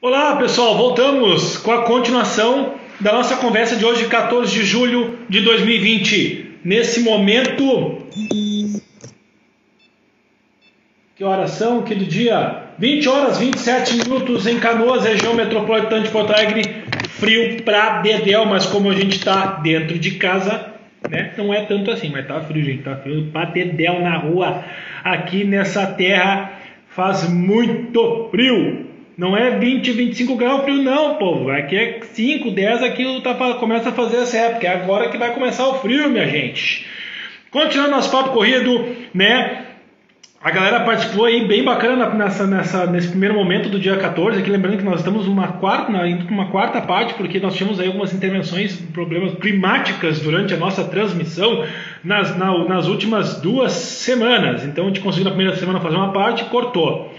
Olá pessoal, voltamos com a continuação da nossa conversa de hoje, 14 de julho de 2020. Nesse momento. Que horas são? Que dia? 20 horas 27 minutos em Canoas, região metropolitana de Porto Alegre. Frio pra Dedéu, mas como a gente está dentro de casa, né? Não é tanto assim, mas tá frio, gente. Tá frio pra Dedéu na rua. Aqui nessa terra faz muito frio. Não é 20, 25 graus frio, não, povo. Aqui é 5, 10, aqui tá, começa a fazer essa época. É agora que vai começar o frio, minha gente. Continuando nosso papo corrido, né? A galera participou aí bem bacana nessa, nessa, nesse primeiro momento do dia 14. Aqui lembrando que nós estamos numa quarta, indo para uma quarta parte, porque nós tivemos aí algumas intervenções, problemas climáticas durante a nossa transmissão nas, na, nas últimas duas semanas. Então a gente conseguiu na primeira semana fazer uma parte cortou.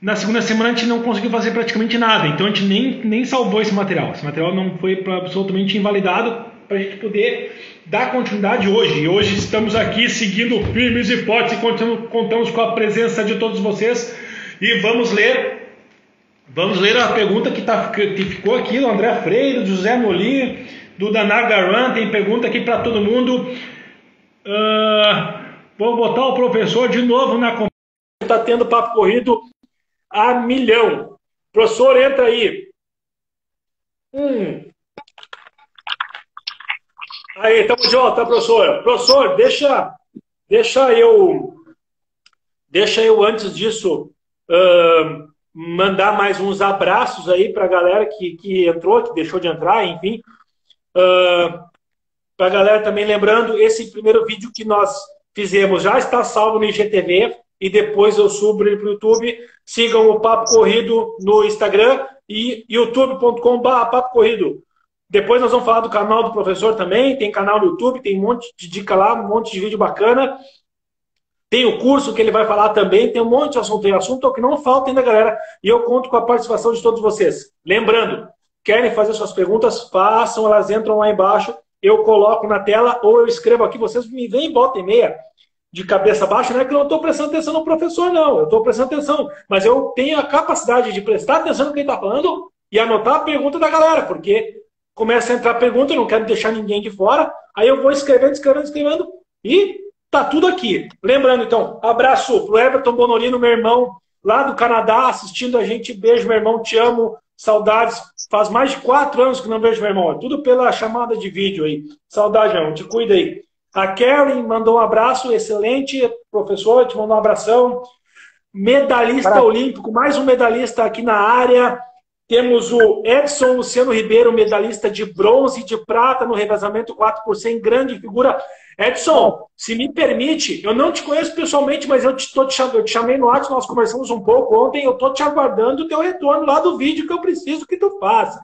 Na segunda semana a gente não conseguiu fazer praticamente nada, então a gente nem, nem salvou esse material. Esse material não foi absolutamente invalidado para a gente poder dar continuidade hoje. E hoje estamos aqui seguindo firmes e fortes e contamos com a presença de todos vocês. E vamos ler vamos ler a pergunta que, tá, que ficou aqui do André Freire, do José Moli, do Danar Garan. Tem pergunta aqui para todo mundo. Uh, vou botar o professor de novo na conversa. Está tendo papo corrido a milhão. Professor, entra aí. Hum. Aí, estamos de volta, professor. Professor, deixa, deixa eu, deixa eu antes disso uh, mandar mais uns abraços aí para a galera que, que entrou, que deixou de entrar, enfim. Uh, para a galera também lembrando, esse primeiro vídeo que nós fizemos já está salvo no IGTV e depois eu subo ele para o YouTube. Sigam o Papo Corrido no Instagram e youtube.com.br Papo Corrido. Depois nós vamos falar do canal do professor também. Tem canal no YouTube, tem um monte de dica lá, um monte de vídeo bacana. Tem o curso que ele vai falar também, tem um monte de assunto. Tem assunto que não falta ainda, galera. E eu conto com a participação de todos vocês. Lembrando, querem fazer suas perguntas? Façam, elas entram lá embaixo. Eu coloco na tela ou eu escrevo aqui. Vocês me vêm, bota e meia de cabeça baixa, não é que eu não estou prestando atenção no professor, não. Eu estou prestando atenção. Mas eu tenho a capacidade de prestar atenção no que ele está falando e anotar a pergunta da galera, porque começa a entrar pergunta, eu não quero deixar ninguém de fora. Aí eu vou escrevendo, escrevendo, escrevendo e tá tudo aqui. Lembrando, então, abraço pro Everton Bonorino, meu irmão, lá do Canadá, assistindo a gente. Beijo, meu irmão, te amo. Saudades. Faz mais de quatro anos que não vejo meu irmão. Tudo pela chamada de vídeo aí. Saudade, irmão. Te cuida aí. A Karen mandou um abraço, excelente, professor, te mandou um abração. Medalhista olímpico, mais um medalhista aqui na área. Temos o Edson Luciano Ribeiro, medalhista de bronze e de prata no revezamento 4 por 100, grande figura. Edson, se me permite, eu não te conheço pessoalmente, mas eu te, tô te, eu te chamei no WhatsApp, nós conversamos um pouco ontem, eu estou te aguardando o teu retorno lá do vídeo que eu preciso que tu faça.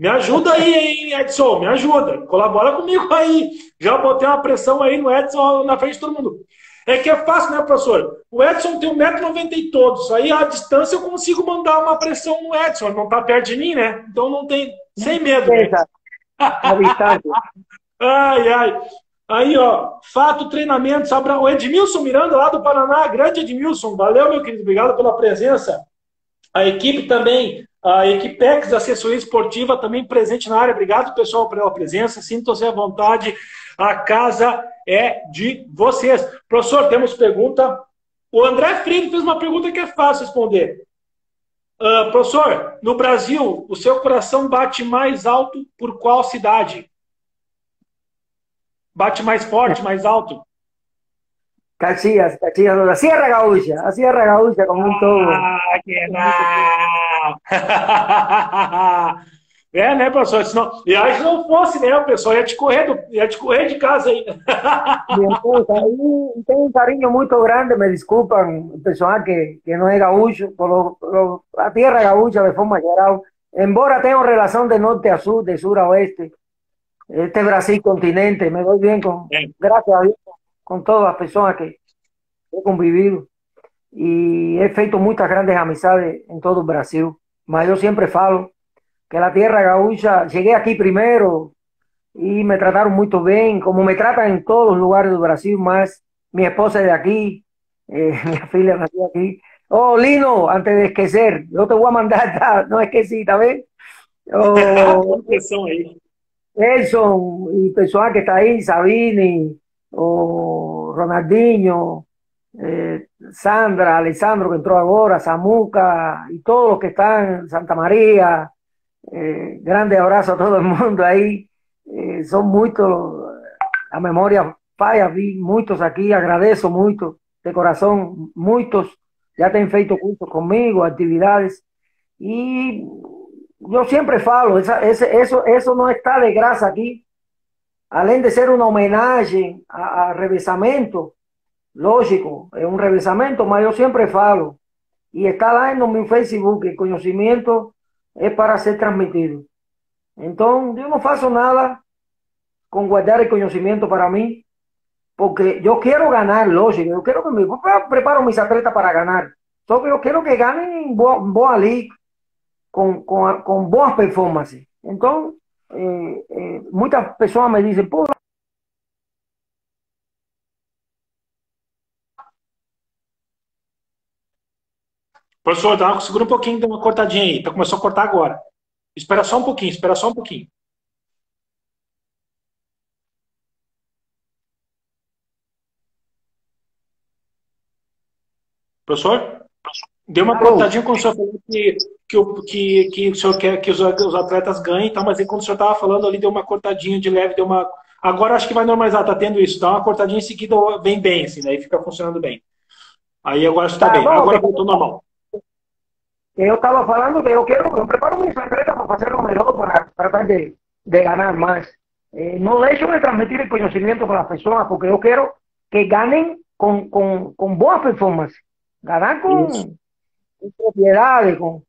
Me ajuda aí, hein, Edson, me ajuda. Colabora comigo aí. Já botei uma pressão aí no Edson na frente de todo mundo. É que é fácil, né, professor? O Edson tem 1,90m e todos. Aí, à distância, eu consigo mandar uma pressão no Edson. Ele não tá perto de mim, né? Então, não tem... Sem medo. Né? ai, ai. Aí, ó, fato, treinamento, sabe? O Edmilson Miranda, lá do Paraná, grande Edmilson. Valeu, meu querido. Obrigado pela presença. A equipe também a Equipex Assessoria Esportiva também presente na área. Obrigado, pessoal, pela presença. Sintam-se à vontade. A casa é de vocês. Professor, temos pergunta. O André Freire fez uma pergunta que é fácil responder. Uh, professor, no Brasil, o seu coração bate mais alto por qual cidade? Bate mais forte, mais alto? Caxias, Caxias, la Sierra Gaúcha, la Sierra Gaúcha como un todo. Ah, que! É, né, professor? Senão, e aí, se não fosse, né, o pessoal ia te correr, do, ia te correr de casa aí. Tem um carinho muito grande, me desculpam, o pessoal que, que não é gaúcho, por, por a tierra gaúcha de forma geral, embora tenha relação de norte a sul, de sur a oeste, este Brasil continente, me doy bien con, gracias a Dios, con todas las personas que he convivido y he feito muchas grandes amistades en todo el Brasil. Mas yo siempre falo que la tierra gaúcha, llegué aquí primero y me trataron muy bien, como me tratan en todos los lugares del Brasil, más mi esposa es de aquí, eh, mi familia nació aquí. Oh, Lino, antes de esquecer, yo te voy a mandar, no es que sí, ¿sabes? Oh, Elson y personal que está ahí, Sabini, o Ronaldinho, eh, Sandra, Alessandro que entró ahora, Samuca y todos los que están, Santa María, eh, grande abrazo a todo el mundo ahí, eh, son muchos, a memoria falla, vi muchos aquí, agradezco mucho, de corazón, muchos ya te feito cursos conmigo, actividades, y yo siempre falo, eso, eso no está de grasa aquí, além de ser un homenaje a, a lógico, es un revezamento, pero yo siempre falo, y está lá en mi Facebook, el conocimiento es para ser transmitido. Entonces, yo no faço nada con guardar el conocimiento para mí, porque yo quiero ganar, lógico, yo quiero que me preparo mis atletas para ganar. Só yo quiero que ganen en boa, league, con, con, con buenas performances. Entonces, eh, eh, muchas personas me dicen, pues Professor, tá, segura um pouquinho, dá uma cortadinha aí. Tá, começou a cortar agora. Espera só um pouquinho, espera só um pouquinho. Professor? Deu uma cortadinha quando o senhor falou que, que, que, que o senhor quer que os, os atletas ganhem, tá? mas aí quando o senhor estava falando ali, deu uma cortadinha de leve, deu uma. Agora acho que vai normalizar, tá tendo isso. Dá uma cortadinha em seguida, vem bem, assim, daí fica funcionando bem. Aí agora está tá bem. Bom, agora voltou normal. Que yo estaba hablando que yo quiero, yo preparo mis atletas para hacerlo mejor, para tratar de, de ganar más. Eh, no le hecho de transmitir el conocimiento para las personas, porque yo quiero que ganen con, con, con buenas performance, ganar con, propiedades, con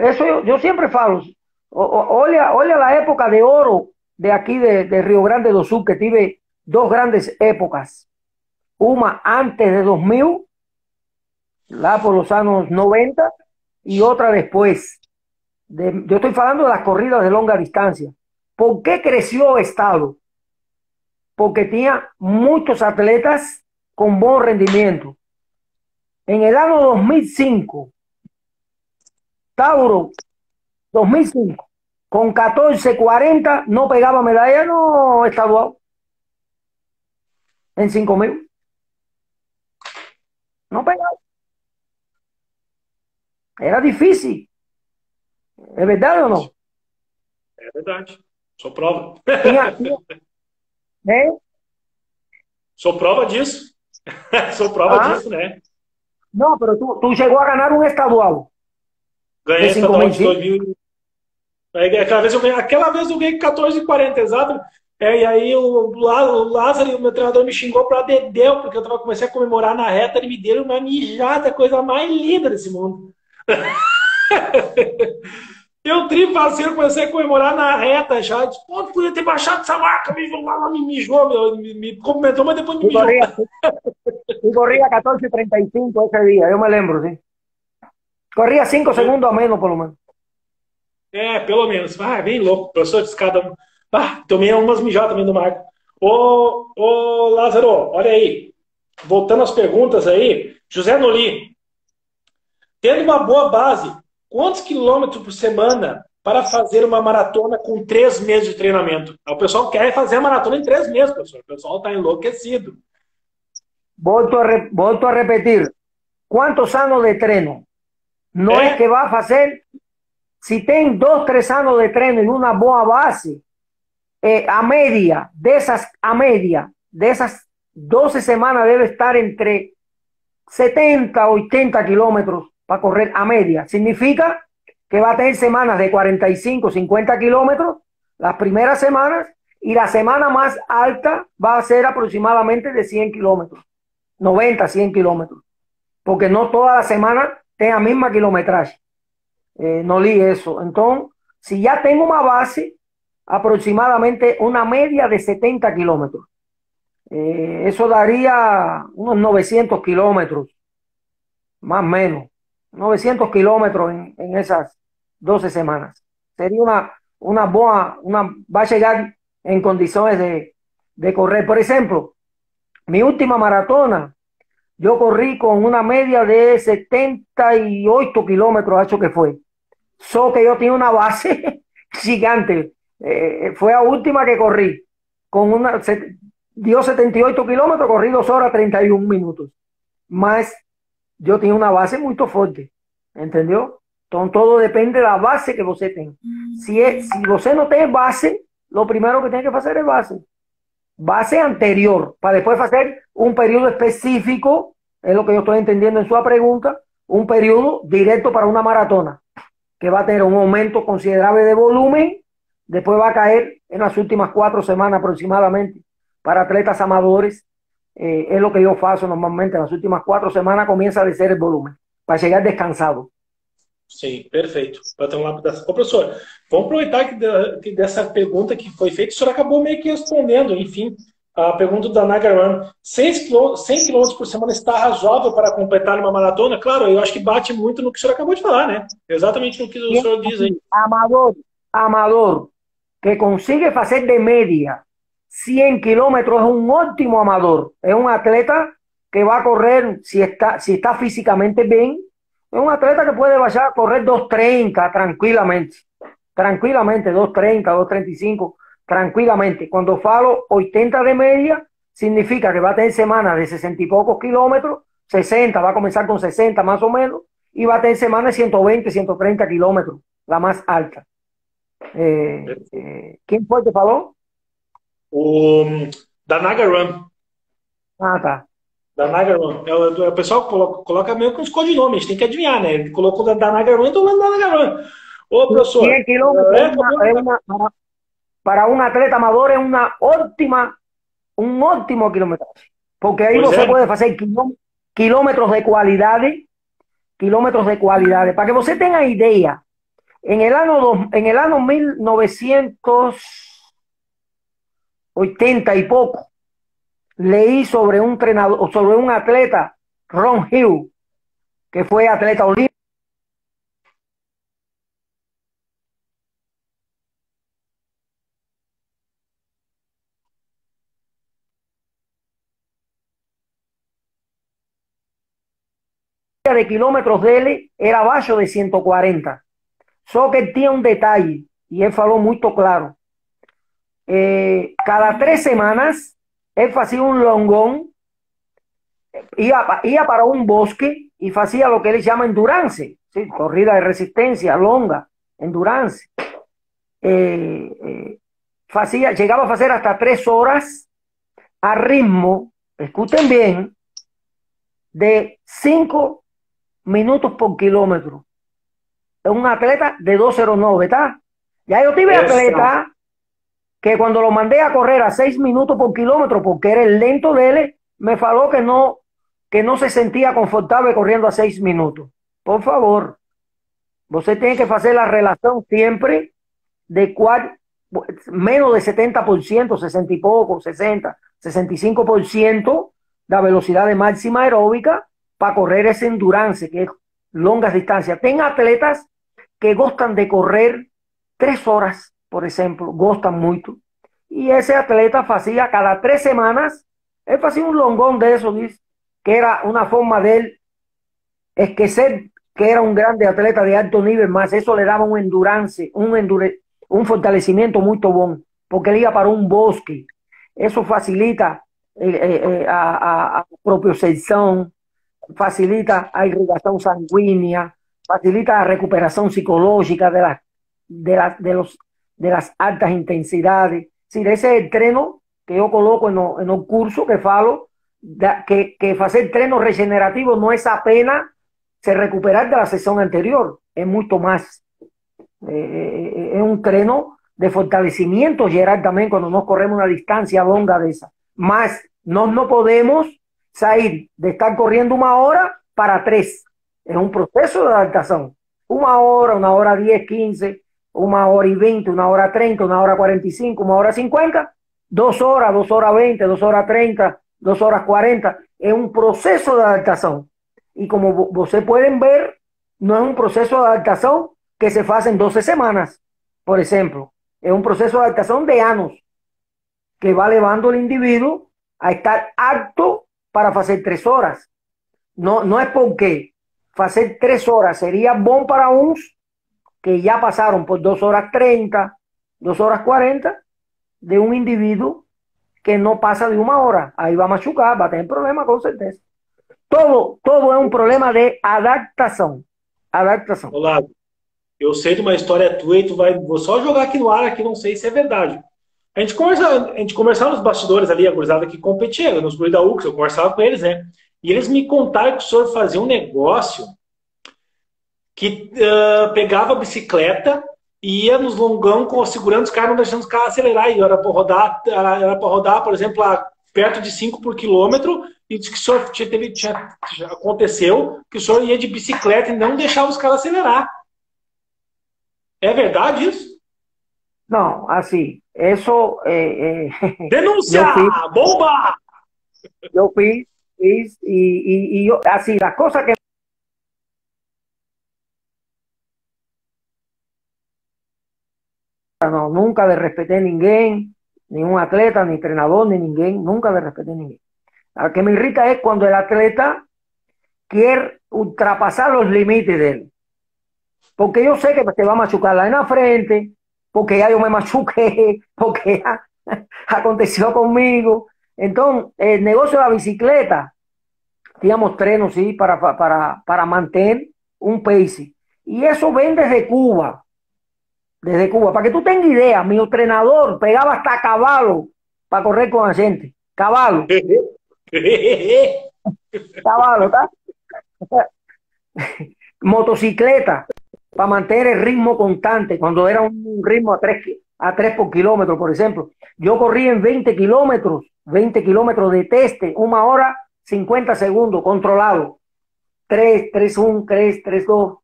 eso yo, yo siempre falo. Oye la época de oro de aquí de, de Río Grande do Sur, que tuve dos grandes épocas. Una antes de 2000, la por los años 90, y otra después. De, yo estoy hablando de las corridas de longa distancia. ¿Por qué creció Estado? Porque tenía muchos atletas con buen rendimiento. En el año 2005, Tauro, 2005, con 14.40 no pegaba medalla, no estadual. En 5.000. No pegaba. Era difícil. É verdade ou não? É verdade. Sou prova. Tinha, tinha... É? Sou prova disso. Sou prova ah. disso, né? Não, mas tu, tu chegou a ganhar um estadual. Ganhei estadual de 2000. Aquela vez eu ganhei, aquela vez eu ganhei 14,40 exato. É, e aí o, o Lázaro, o meu treinador, me xingou pra dedéu, porque eu tava, comecei a comemorar na reta, ele me deu uma mijada, coisa mais linda desse mundo. Eu tri parceiro, comecei a comemorar na reta já. Disse, Pô, podia ter baixado essa marca, me, me mijou, meu, me, me cumprimentou, mas depois me mijou. Corria 14.35 esse dia, eu me lembro, sim. Corria 5 segundos a menos, pelo menos. É, pelo menos. Ah, bem louco. Professor de escada. Ah, tomei umas mijadas também do Marco. Ô, ô, Lázaro, olha aí. Voltando às perguntas aí. José Noli, Tendo uma boa base, quantos quilômetros por semana para fazer uma maratona com três meses de treinamento? O pessoal quer fazer a maratona em três meses, professor. O pessoal está enlouquecido. Volto a, re, volto a repetir. Quantos anos de treino? Não é, é que vai fazer. Se tem dois, três anos de treino em uma boa base, eh, a média dessas, a média dessas 12 semanas deve estar entre 70 80 kilómetros para correr a media. Significa que va a tener semanas de 45, 50 kilómetros las primeras semanas y la semana más alta va a ser aproximadamente de 100 kilómetros, 90, 100 kilómetros, porque no toda la semana tenga misma kilometraje. Eh, no li eso. Entonces, si ya tengo una base, aproximadamente una media de 70 kilómetros. Eh, eso daría unos 900 kilómetros, más o menos. 900 kilómetros en, en, esas 12 semanas. Sería una, una buena, una, va a llegar en condiciones de, de correr. Por ejemplo, mi última maratona yo corrí con una media de 78 kilómetros, hecho que fue. So que yo tenía una base gigante. Eh, fue la última que corrí. Con una, dio 78 kilómetros, corrí dos horas 31 minutos. Más yo tenía una base muy fuerte. ¿Entendió? Todo depende de la base que usted tenga. Si, es, si usted no tiene base, lo primero que tiene que hacer es base. Base anterior, para después hacer un periodo específico, es lo que yo estoy entendiendo en su pregunta, un periodo directo para una maratona, que va a tener un aumento considerable de volumen, después va a caer en las últimas cuatro semanas aproximadamente para atletas amadores. Eh, es lo que yo faço normalmente, en las últimas cuatro semanas comienza a descer el volumen, para llegar descansado. Sim, perfeito. Para ter uma adaptação. Ô, professor, vamos aproveitar que, que dessa pergunta que foi feita, o senhor acabou meio que respondendo, enfim, a pergunta da Nagarun. 100 km por semana está razoável para completar uma maratona? Claro, eu acho que bate muito no que o senhor acabou de falar, né? Exatamente no que o senhor diz aí. Amador, amador, que consigue fazer de média 100 kilómetros es un óptimo amador. Es un atleta que va a correr, si está, si está físicamente bien, es un atleta que puede bajar a correr 2.30 tranquilamente. Tranquilamente, 2.30, 2.35, tranquilamente. Cuando falo 80 de media, significa que va a tener semanas de 60 y pocos kilómetros, 60, va a comenzar con 60 más o menos, y va a tener semanas de 120, 130 kilómetros, la más alta. Eh, eh, ¿Quién fue que faló? O da Naga Run. Ah, tá. Da Naga Run. É, o, pessoal coloca, coloca meio com os codinomes, a gente tem que adivinhar, né? Ele colocou da, da Naga Run, então falando da. Ô, professor. 100 kilómetros é, é uma, para, para um atleta amador é uma ótima, um ótimo quilometraje. Porque aí pois você é. pode fazer quilômetros de qualidade, quilômetros de qualidade. Para que você tenha ideia, em el ano, en el ano 1900 80 y poco, leí sobre un entrenador, sobre un atleta, Ron Hill, que fue atleta olímpico. de kilómetros de él era bajo de 140. Solo que tiene un detalle, y él faló muy claro. Eh, cada tres semanas, él hacía un longón, iba, iba para un bosque y hacía lo que él llama endurance, ¿sí? corrida de resistencia longa, endurance. Eh, eh, llegaba a hacer hasta tres horas a ritmo, escuchen bien, de cinco minutos por kilómetro. Es un atleta de 209, ¿está? Ya yo tuve atleta que cuando lo mandé a correr a seis minutos por kilómetro, porque era el lento de él, me faló que no, que no se sentía confortable corriendo a seis minutos. Por favor, usted tiene que hacer la relación siempre de cuál, menos de 70%, 60 y poco, 60, 65% la velocidad de máxima aeróbica para correr ese endurance, que es longas distancias. Ten atletas que gustan de correr tres horas por ejemplo, gustan mucho. Y ese atleta hacía cada tres semanas, él hacía un longón de eso, dice, que era una forma de él esquecer que era un grande atleta de alto nivel, más eso le daba un endurance, un, endure, un fortalecimiento muy bueno, porque él iba para un bosque. Eso facilita eh, eh, eh a, a, a facilita a irrigación sanguínea, facilita la recuperación psicológica de, la, de, de los de las altas intensidades. Si ese es el treno que yo coloco en, en un curso que falo, que, que hacer treno regenerativo no es apenas se recuperar de la sesión anterior, es mucho más. Eh, eh, eh, es un treno de fortalecimiento, Gerard, también cuando nos corremos una distancia longa de esa. Más, no, no podemos salir de estar corriendo una hora para tres. Es un proceso de adaptación. Una hora, una hora diez, quince, una hora y veinte, una hora treinta, una hora cuarenta y cinco, una hora cincuenta, dos horas, dos horas veinte, dos horas treinta, dos horas cuarenta. Es un proceso de adaptación. Y como ustedes pueden ver, no es un proceso de adaptación que se hace en 12 semanas, por ejemplo. Es un proceso de adaptación de años que va llevando al individuo a estar apto para hacer tres horas. no, no es porque hacer tres horas sería bom para uns que ya pasaron por dos horas treinta, dos horas cuarenta, de un individuo que no pasa de una hora. Ahí va a machucar, va a tener problemas con certeza. Todo, todo é um problema de adaptação. Adaptação. Olá, eu sei de uma história tua e tu vai. Vou só jogar aqui no ar, aqui não sei se é verdade. A gente, conversa, a gente conversava nos bastidores ali, a gurizada que competia, nos guri da UX, eu conversava com eles, né? E eles me contaram que o senhor fazia um negócio que uh, pegava a bicicleta e ia nos longão com, segurando os caras, não deixando os caras acelerar. E era para rodar, era, era para rodar, por exemplo, a, perto de 5 por quilômetro, e disse que o senhor tinha, teve, tinha, aconteceu que o senhor ia de bicicleta e não deixava os caras acelerar. É verdade isso? Não, assim, isso é, é... Denúncia! Fiz, Bomba! Eu fiz, fiz e, e, e eu, assim, a coisa que não, nunca desrespeté ninguém, nenhum atleta, ni entrenador, ni ninguém, nunca desrespeté ninguém. Lo que me irrita es cuando el atleta quiere ultrapasar los límites de él. Porque yo sé que te va a machucar en la frente, porque ya yo me machuqué, porque aconteció conmigo. Entonces, el negocio de la bicicleta, teníamos trenos, sí, para, para, para mantener un pace. Y eso ven desde Cuba, desde Cuba. Para que tú tengas idea, mi entrenador pegaba hasta caballo para correr con la gente. Caballo. Caballo, ¿está? Motocicleta para mantener el ritmo constante cuando era un ritmo a 3, a 3 por kilómetro, por ejemplo. Yo corrí en 20 kilómetros, 20 kilómetros de teste, una hora 50 segundos, controlado. 3, 3, 1, 3, 3, 2,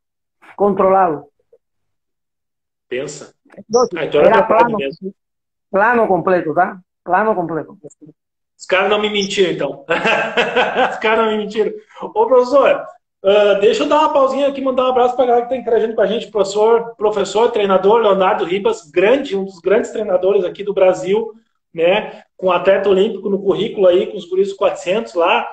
controlado. Pensa. Entonces, ah, era plano, plano completo, ¿tá? Plano completo. Os caras não me mentiram, então. Os caras não me mentiram. Ô, professor, uh, deixa eu dar uma pausinha aqui, mandar um abraço para a galera que está interagindo com a gente. Professor, professor, treinador Leonardo Ribas, grande, um dos grandes treinadores aqui do Brasil, né? Com atleta olímpico no currículo aí, com os guris 400 lá.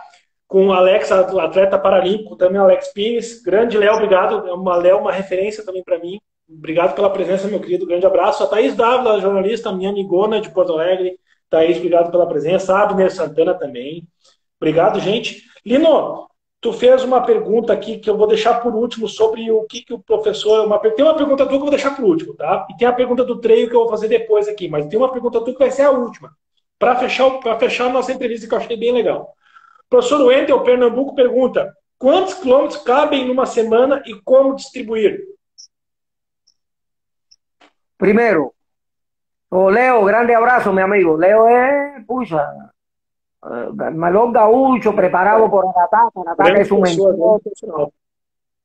Com o Alex, atleta paralímpico, também Alex Pires. Grande Léo, obrigado. É uma Léo, uma referência também para mim. Obrigado pela presença, meu querido. Grande abraço. A Thaís Dávila, jornalista, minha amigona de Porto Alegre. Thaís, obrigado pela presença. Abner Santana também. Obrigado, gente. Lino, tu fez uma pergunta aqui que eu vou deixar por último sobre o que, que o professor. Uma, tem uma pergunta tua que eu vou deixar por último, tá? E tem a pergunta do treino que eu vou fazer depois aqui, mas tem uma pergunta tua que vai ser a última. Para fechar, fechar a nossa entrevista, que eu achei bem legal. Professor Wendel Pernambuco pergunta: quantos quilômetros cabem numa semana e como distribuir? Primeiro, Oh, Leo, grande abrazo, mi amigo. Leo es, pucha, uh, melón gaucho preparado por Arataca. Arataca es un.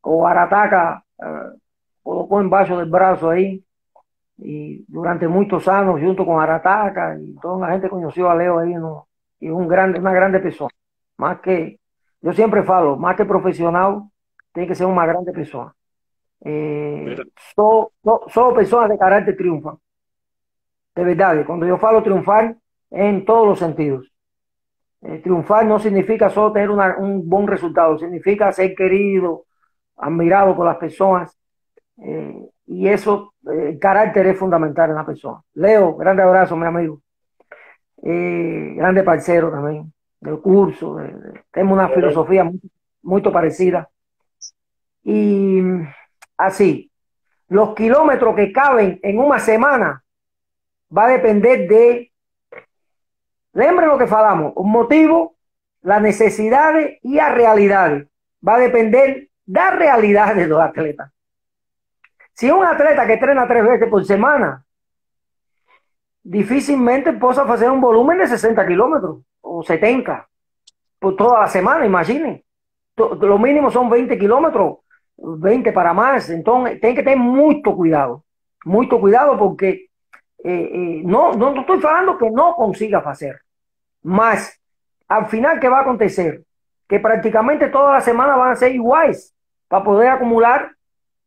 O Arataca uh, colocó en vaso del brazo ahí. Y durante muchos años, junto con Arataca, y toda la gente conoció a Leo ahí, ¿no? y un grande, una grande persona. Más que, yo siempre falo, más que profesional, tiene que ser una grande persona. Eh, son so, so personas de carácter triunfan de verdad, cuando yo falo triunfar en todos los sentidos. Eh, triunfar no significa solo tener una, un buen resultado, significa ser querido, admirado por las personas. Eh, y eso, eh, el carácter es fundamental en la persona. Leo, grande abrazo, mi amigo. grande parcero también del curso. tenemos una filosofía muy, muy parecida. Y así, los kilómetros que caben en una semana va a depender de, lembren lo que falamos, un motivo, las necesidades y las realidades. Va a depender de la realidad de los atletas. Si un atleta que entrena tres veces por semana, difícilmente puede hacer un volumen de 60 kilómetros o 70 por toda la semana, imaginen. Lo mínimo son 20 kilómetros, 20 para más. Entonces, tienen que tener mucho cuidado, mucho cuidado porque eh, eh, hablando que no consiga hacer, más al final, ¿qué va a acontecer? Que prácticamente todas las semanas van a ser iguales para poder acumular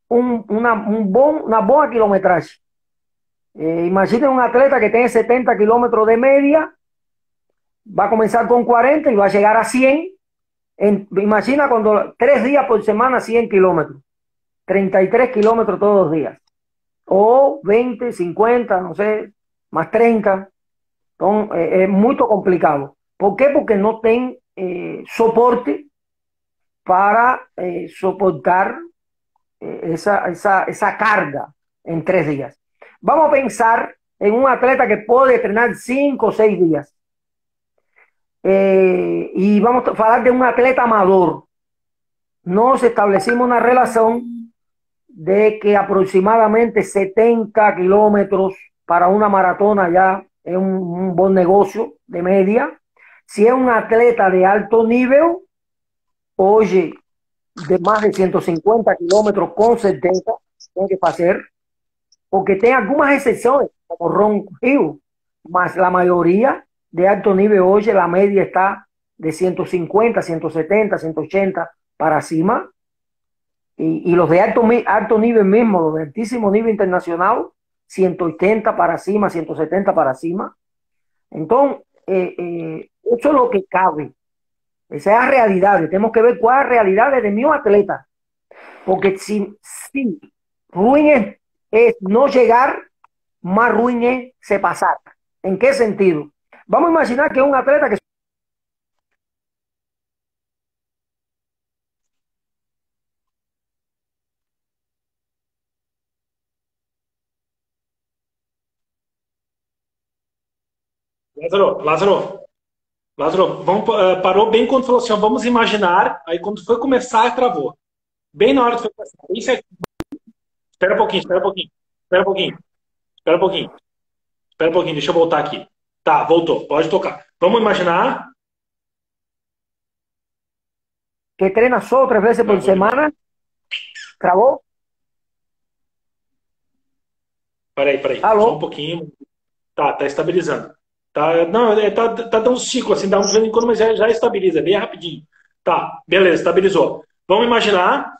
un, una, un bon, una buena kilometraje. Eh, imaginen un atleta que tiene 70 kilómetros de media, va a comenzar con 40 y va a llegar a 100 En, imagina cuando tres días por semana, 100 kilómetros. 33 kilómetros todos los días. O 20, 50, no sé, más 30. Son, eh, es muy complicado. ¿Por qué? Porque no tienen eh, soporte para eh, soportar esa, esa, esa carga en tres días. Vamos a pensar en un atleta que puede entrenar cinco o seis días. Eh, y vamos a hablar de un atleta amador. Nos establecimos una relación de que aproximadamente 70 kilómetros para una maratona ya es un, un, buen negocio de media. Si es un atleta de alto nivel, oye, de más de 150 kilómetros con 70, tiene que hacer, porque tiene algunas excepciones, como Ron Hill, más la mayoría de alto nivel hoy la media está de 150, 170, 180 para cima. Y, los de alto, alto nivel mismo, los de altísimo nivel internacional, 180 para cima, 170 para cima. Entonces, eh, eh, eso es lo que cabe. Esa es realidad. Tenemos que ver cuál es realidad de mi atleta. Porque si, si ruin es, es no llegar, más ruin es se pasar. ¿En qué sentido? Vamos imaginar que un atleta que Lázaro, Lázaro, Lázaro, vamos, uh, parou bem quando falou assim, ó, vamos imaginar, aí quando foi começar, travou. Bem na hora que foi começar. Isso é... Espera um pouquinho, espera um pouquinho, espera um pouquinho, espera um pouquinho, espera um pouquinho, deixa eu voltar aqui. Tá, voltou, pode tocar. Vamos imaginar. Que treina só três vezes por semana. Travou? Peraí, peraí. Alô? Só um pouquinho. Tá, tá estabilizando. Tá, não, é, tá, tá dando um ciclo, assim, dá um vez em quando, mas já, já estabiliza, bem rapidinho. Tá, beleza, estabilizou. Vamos imaginar.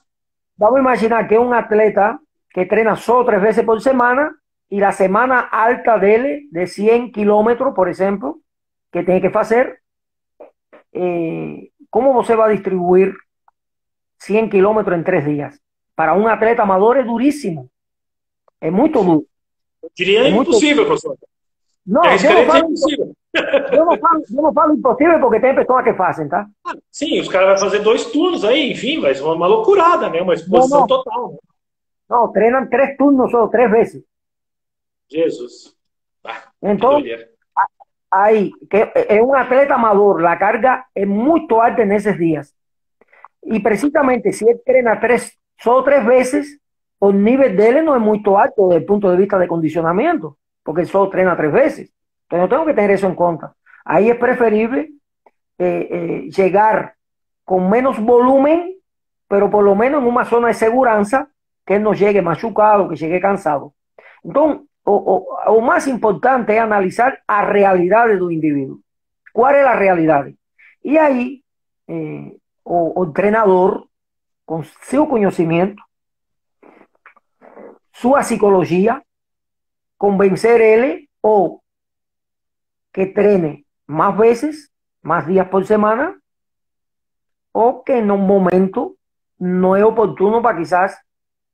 Vamos imaginar que um atleta que treina só três vezes por semana y la semana alta de él, de 100 kilómetros, por ejemplo, que tiene que hacer, eh, ¿cómo se va a distribuir 100 kilómetros en tres días? Para un atleta amador es durísimo. Es muy duro. Professor. Não, É eu, não diferente, é falo, impossível. eu, não falo, eu não falo impossível porque tem pessoas que fazem, tá? Sim, os caras vão fazer dois turnos aí, enfim, vai ser uma loucurada, né? Uma exposição Não, não. total. Né? No, trenan tres turnos o tres veces. Jesus. Ah, que Entonces, ahí, que es un atleta amador, la carga es muy alta en esos días. Y precisamente si él entrena tres, solo tres veces, el nivel de él no es muy alto desde el punto de vista de condicionamiento, porque él solo entrena tres veces. Entonces no tengo que tener eso en cuenta. Ahí es preferible eh, eh, llegar con menos volumen, pero por lo menos en una zona de seguridad, que él no llegue machucado, que llegue cansado. Entonces, o, o, o más importante analizar a realidad de individuo. ¿Cuál es la realidad? Y ahí, eh, o, o entrenador, con su conocimiento, su psicología, convencer él o que trene más veces, más días por semana, o que en un momento no es oportuno para quizás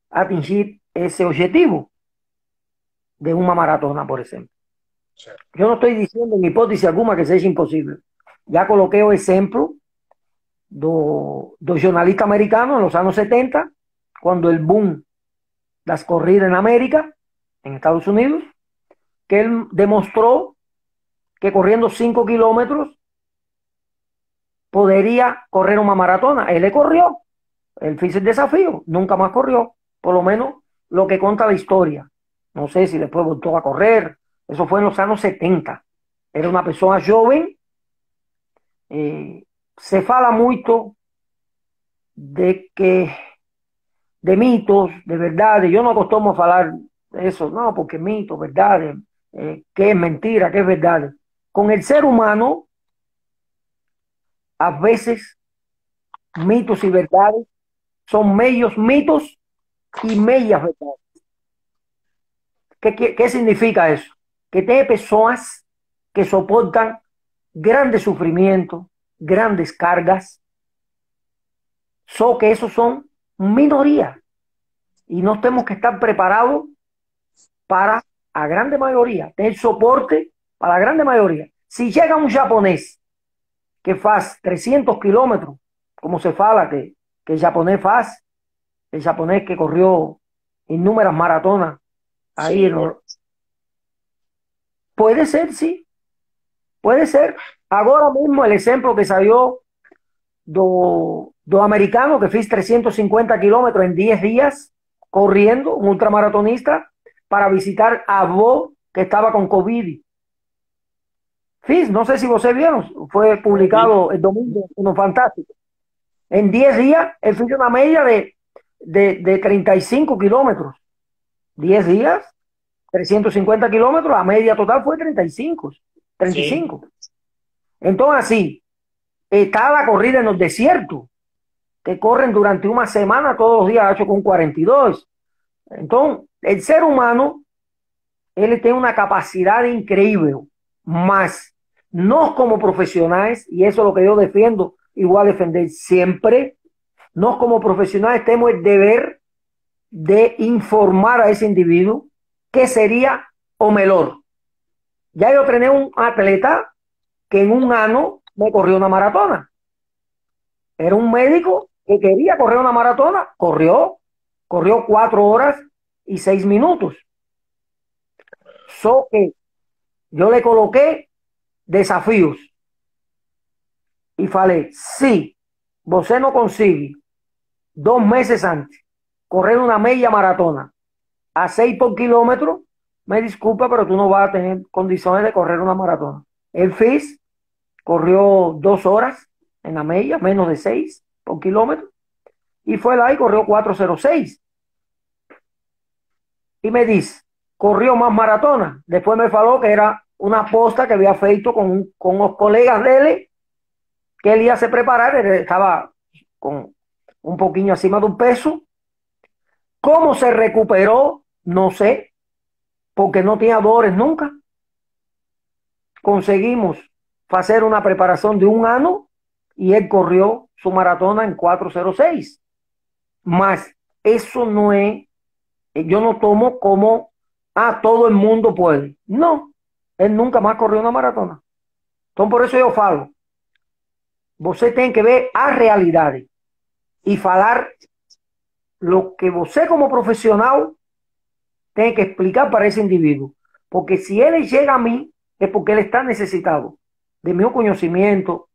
atingir ese objetivo de una maratona, por ejemplo. Yo no estoy diciendo en hipótesis alguna que sea imposible. Ya coloqué o ejemplo do, do jornalista americano en los años 70, cuando el boom las corridas en América, en Estados Unidos, que él demostró que corriendo 5 kilómetros podría correr una maratona. Él le corrió, él hizo el desafío, nunca más corrió, por lo menos lo que cuenta la historia. No sé si después volvió a correr, eso fue en los años 70. Era una persona joven, eh, se fala mucho de que de mitos, de verdades. Yo no acostumbro a hablar de eso, no, porque mitos, verdades, eh, qué es mentira, qué es verdad. Con el ser humano, a veces mitos y verdades son medios mitos y medias verdades. ¿Qué, qué, qué significa eso? Que tiene personas que soportan grandes sufrimientos, grandes cargas, So que esos son minorías y no tenemos que estar preparados para a grande mayoría, tener soporte para la grande mayoría. Si llega un japonés que faz 300 kilómetros, como se fala que, que el japonés faz, el japonés que corrió innúmeras maratonas ahí, sí. puede ser, sí, puede ser. Ahora mismo el ejemplo que salió do, do americano que fiz 350 kilómetros en 10 días corriendo, un ultramaratonista, para visitar a Bo que estaba con COVID. Fiz, no sé si vos vieron, fue publicado el domingo, uno fantástico. En 10 días, él hizo una media de, de, de 35 kilómetros. 10 días, 350 kilómetros, la media total fue 35. 35. Sí. Entonces, así, está la corrida en los desiertos, que corren durante una semana todos los días 8 con 42. Entonces, el ser humano, él tiene una capacidad increíble, más no como profesionales, y eso es lo que yo defiendo, igual defender siempre, no como profesionales tenemos el deber de informar a ese individuo que sería o mejor. Ya yo tenía un atleta que en un año me corrió una maratona. Era un médico que quería correr una maratona, corrió, corrió cuatro horas y seis minutos. So que yo le coloqué desafíos y falei, si você no consigue dos meses antes correr una media maratona a seis por kilómetro, me disculpa, pero tú no vas a tener condiciones de correr una maratona. El FIS corrió dos horas en la media, menos de seis por kilómetro, y fue ahí, corrió 406. Y me dice, corrió más maratona. Después me faló que era una posta que había feito con, con los colegas de él, que él iba a se preparar, estaba con un poquito encima de un peso. ¿Cómo se recuperó? No sé, porque no tenía dolores nunca. Conseguimos hacer una preparación de un año y él corrió su maratona en 406. Más, eso no es, yo no tomo como, ah, todo el mundo puede. No, él nunca más corrió una maratona. Entonces, por eso yo falo. Você tem que ver a realidade y falar lo que você como profesional tiene que explicar para ese individuo. Porque si él llega a mí, es porque él está necesitado de mi conocimiento,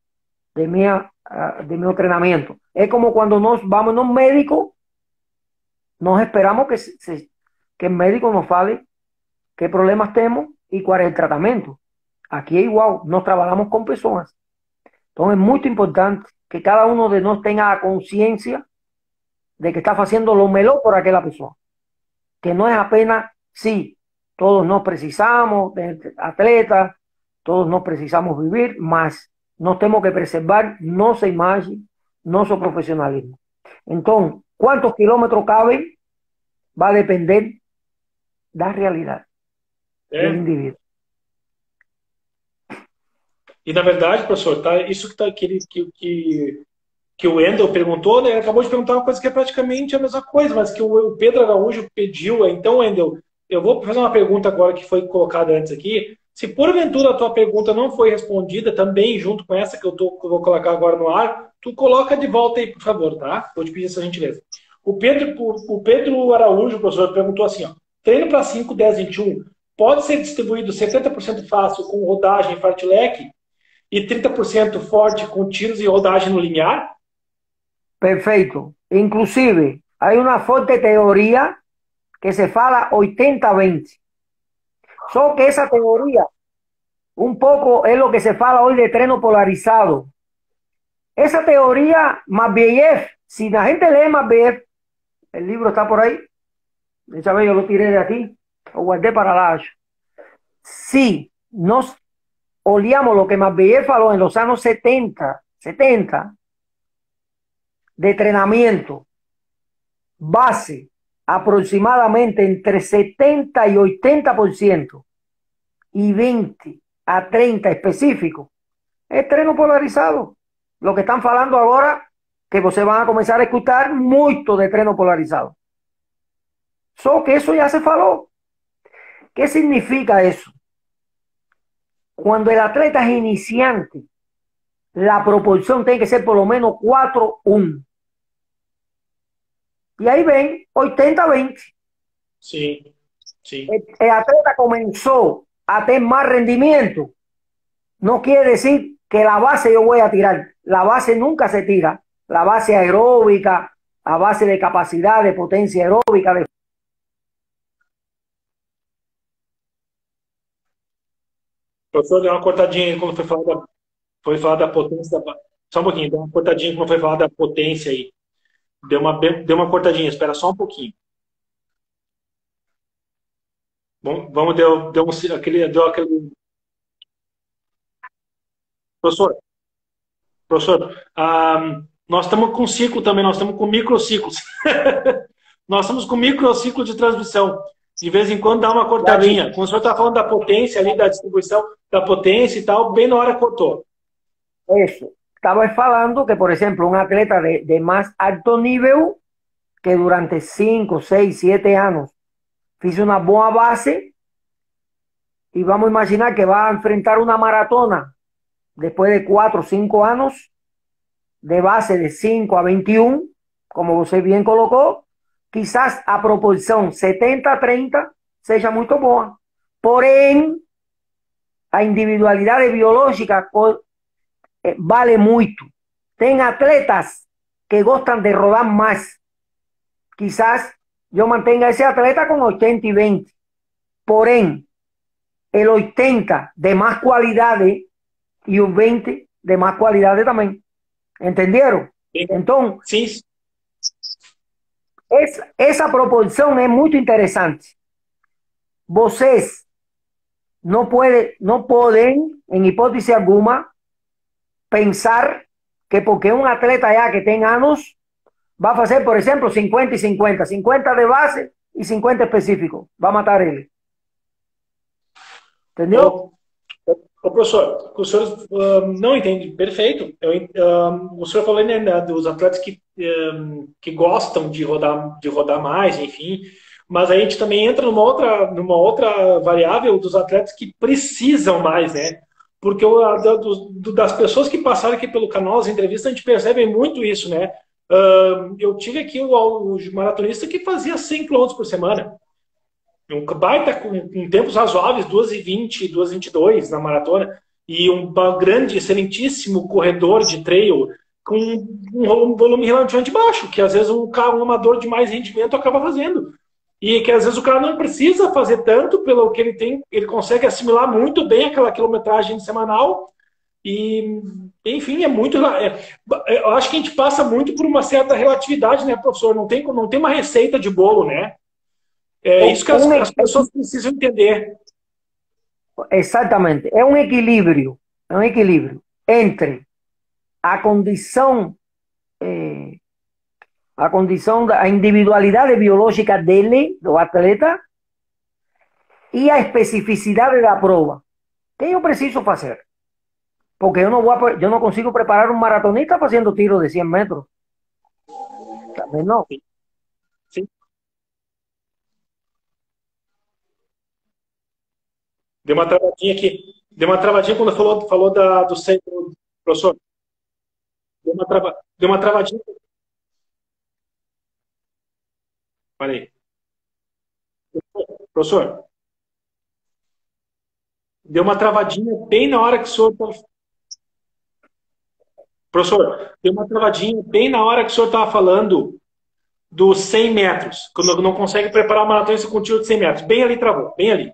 de mi, uh, de mi entrenamiento. Es como cuando nos vamos a un médico, nos esperamos que, que el médico nos fale qué problemas tenemos y cuál es el tratamiento. Aquí es igual, nos trabajamos con personas. Entonces es muy importante que cada uno de nosotros tenga conciencia de que está haciendo lo mejor por aquella persona. Que no es apenas, sí, todos nos precisamos de atletas, todos nos precisamos vivir, más nos tenemos que preservar nuestra imagen, nuestro profesionalismo. Entonces, ¿cuántos kilómetros caben? Va a depender de la realidad É. del individuo. E na verdade, professor, tá, isso que, tá, que, que, que o Wendel perguntou, né, ele acabou de perguntar uma coisa que é praticamente a mesma coisa, mas que o, Pedro Araújo pediu. Então, Wendel, eu vou fazer uma pergunta agora que foi colocada antes aqui. Se porventura a tua pergunta não foi respondida, também junto com essa que eu, tô, que eu vou colocar agora no ar, tu coloca de volta aí, por favor, tá? Vou te pedir essa gentileza. O Pedro, o Pedro Araújo, professor, perguntou assim: ó, treino para 5, 10, 21 pode ser distribuído 70% fácil com rodagem fartlek e 30% forte com tiros e rodagem no linear? Perfeito. Inclusive, hay una fuerte teoría que se fala 80-20. Só que esa teoría un poco es lo que se fala hoy de treno polarizado. Esa teoría, Mabiev, si la gente lee Mabiev, el libro está por ahí, déjame yo lo tiré de aquí, lo guardé para la Si nos olíamos lo que Mabiev faló en los años 70, 70, de entrenamiento, base aproximadamente entre 70 y 80% y 20 a 30 específico, es treno polarizado. Lo que están falando ahora que você van a comenzar a escuchar mucho de treino polarizado. Só que eso ya se falou. ¿Qué significa eso? Cuando el atleta es iniciante, la proporción tiene que ser por lo menos 4-1. Y ahí ven, 80-20. Sí, sí. El, el, atleta comenzó a tener más rendimiento. No quiere decir que la base yo voy a tirar. La base nunca se tira. La base aeróbica, a base de capacidad, de potencia aeróbica, de Professor, deu uma cortadinha quando foi falar da, foi falar da potência da, Só um pouquinho, deu uma cortadinha quando foi falar da potência aí. Deu uma, deu uma cortadinha, espera só um pouquinho. Bom, vamos, deu, deu, um, aquele, deu aquele. Professor, professor, um, nós estamos com ciclo também, nós estamos com microciclos. nós estamos com microciclo de transmissão. De vez em quando dá uma cortadinha. Como o senhor está falando da potência ali, da distribuição da potência e tal, bem na hora cortou. Isso. Estaba falando que, por exemplo, um atleta de, de más alto nível, que durante 5, 6, 7 anos fez uma boa base, e vamos imaginar que vai enfrentar uma maratona depois de 4, 5 anos, de base de 5 a 21, como você bem colocou, quizás a proporção 70-30 seja muito boa. Porém, a individualidade biológica Eh, vale mucho. Ten atletas que gustan de rodar más. Quizás yo mantenga ese atleta con 80 y 20. Por en el 80 de más cualidades y un 20 de más cualidades también. ¿Entendieron? Entonces, es, esa proporción es muy interesante. Vocês no, puede, no pueden, en hipótesis alguna, pensar que porque un atleta ya que tenga años va a hacer, por ejemplo, 50 y 50, 50 de base y 50 específico, va a matar ele. Entendeu? Ô, ô, professor, o senhor uh, não entende, perfeito. Eu, uh, o senhor falou né, dos atletas que, uh, que gostam de rodar, de rodar mais, enfim, mas a gente também entra numa outra, numa outra variável dos atletas que precisam mais, né? Porque das pessoas que passaram aqui pelo canal, as entrevistas, a gente percebe muito isso, né? Eu tive aqui o, o, maratonista que fazia 100 km por semana. Um baita com, com tempos razoáveis, 2,20, 2,22 na maratona. E um grande, excelentíssimo corredor de trail com um, volume relativamente baixo, que às vezes um, um amador de mais rendimento acaba fazendo e que às vezes o cara não precisa fazer tanto pelo que ele tem, ele consegue assimilar muito bem aquela quilometragem semanal. E enfim é muito é, eu acho que a gente passa muito por uma certa relatividade né professor? Não tem não tem uma receita de bolo né? É isso que as, as pessoas precisam entender. Exatamente. É um equilíbrio é um equilíbrio entre a condição eh, a condição, a individualidade biológica dele, do atleta, e a especificidade da prova. que eu preciso fazer? Porque eu não, vou, eu não consigo preparar um maratonista fazendo tiro de 100 metros. Também não. Sim. Deu uma travadinha aqui. Deu uma travadinha quando falou, falou da, do centro, professor. Deu uma, trava, Falei. Professor, deu uma travadinha bem na hora que o senhor. Tá- Professor, deu uma travadinha bem na hora que o senhor estava falando dos 100 metros, quando não consegue preparar uma maratona com tiro de 100 metros. Bem ali travou, bem ali.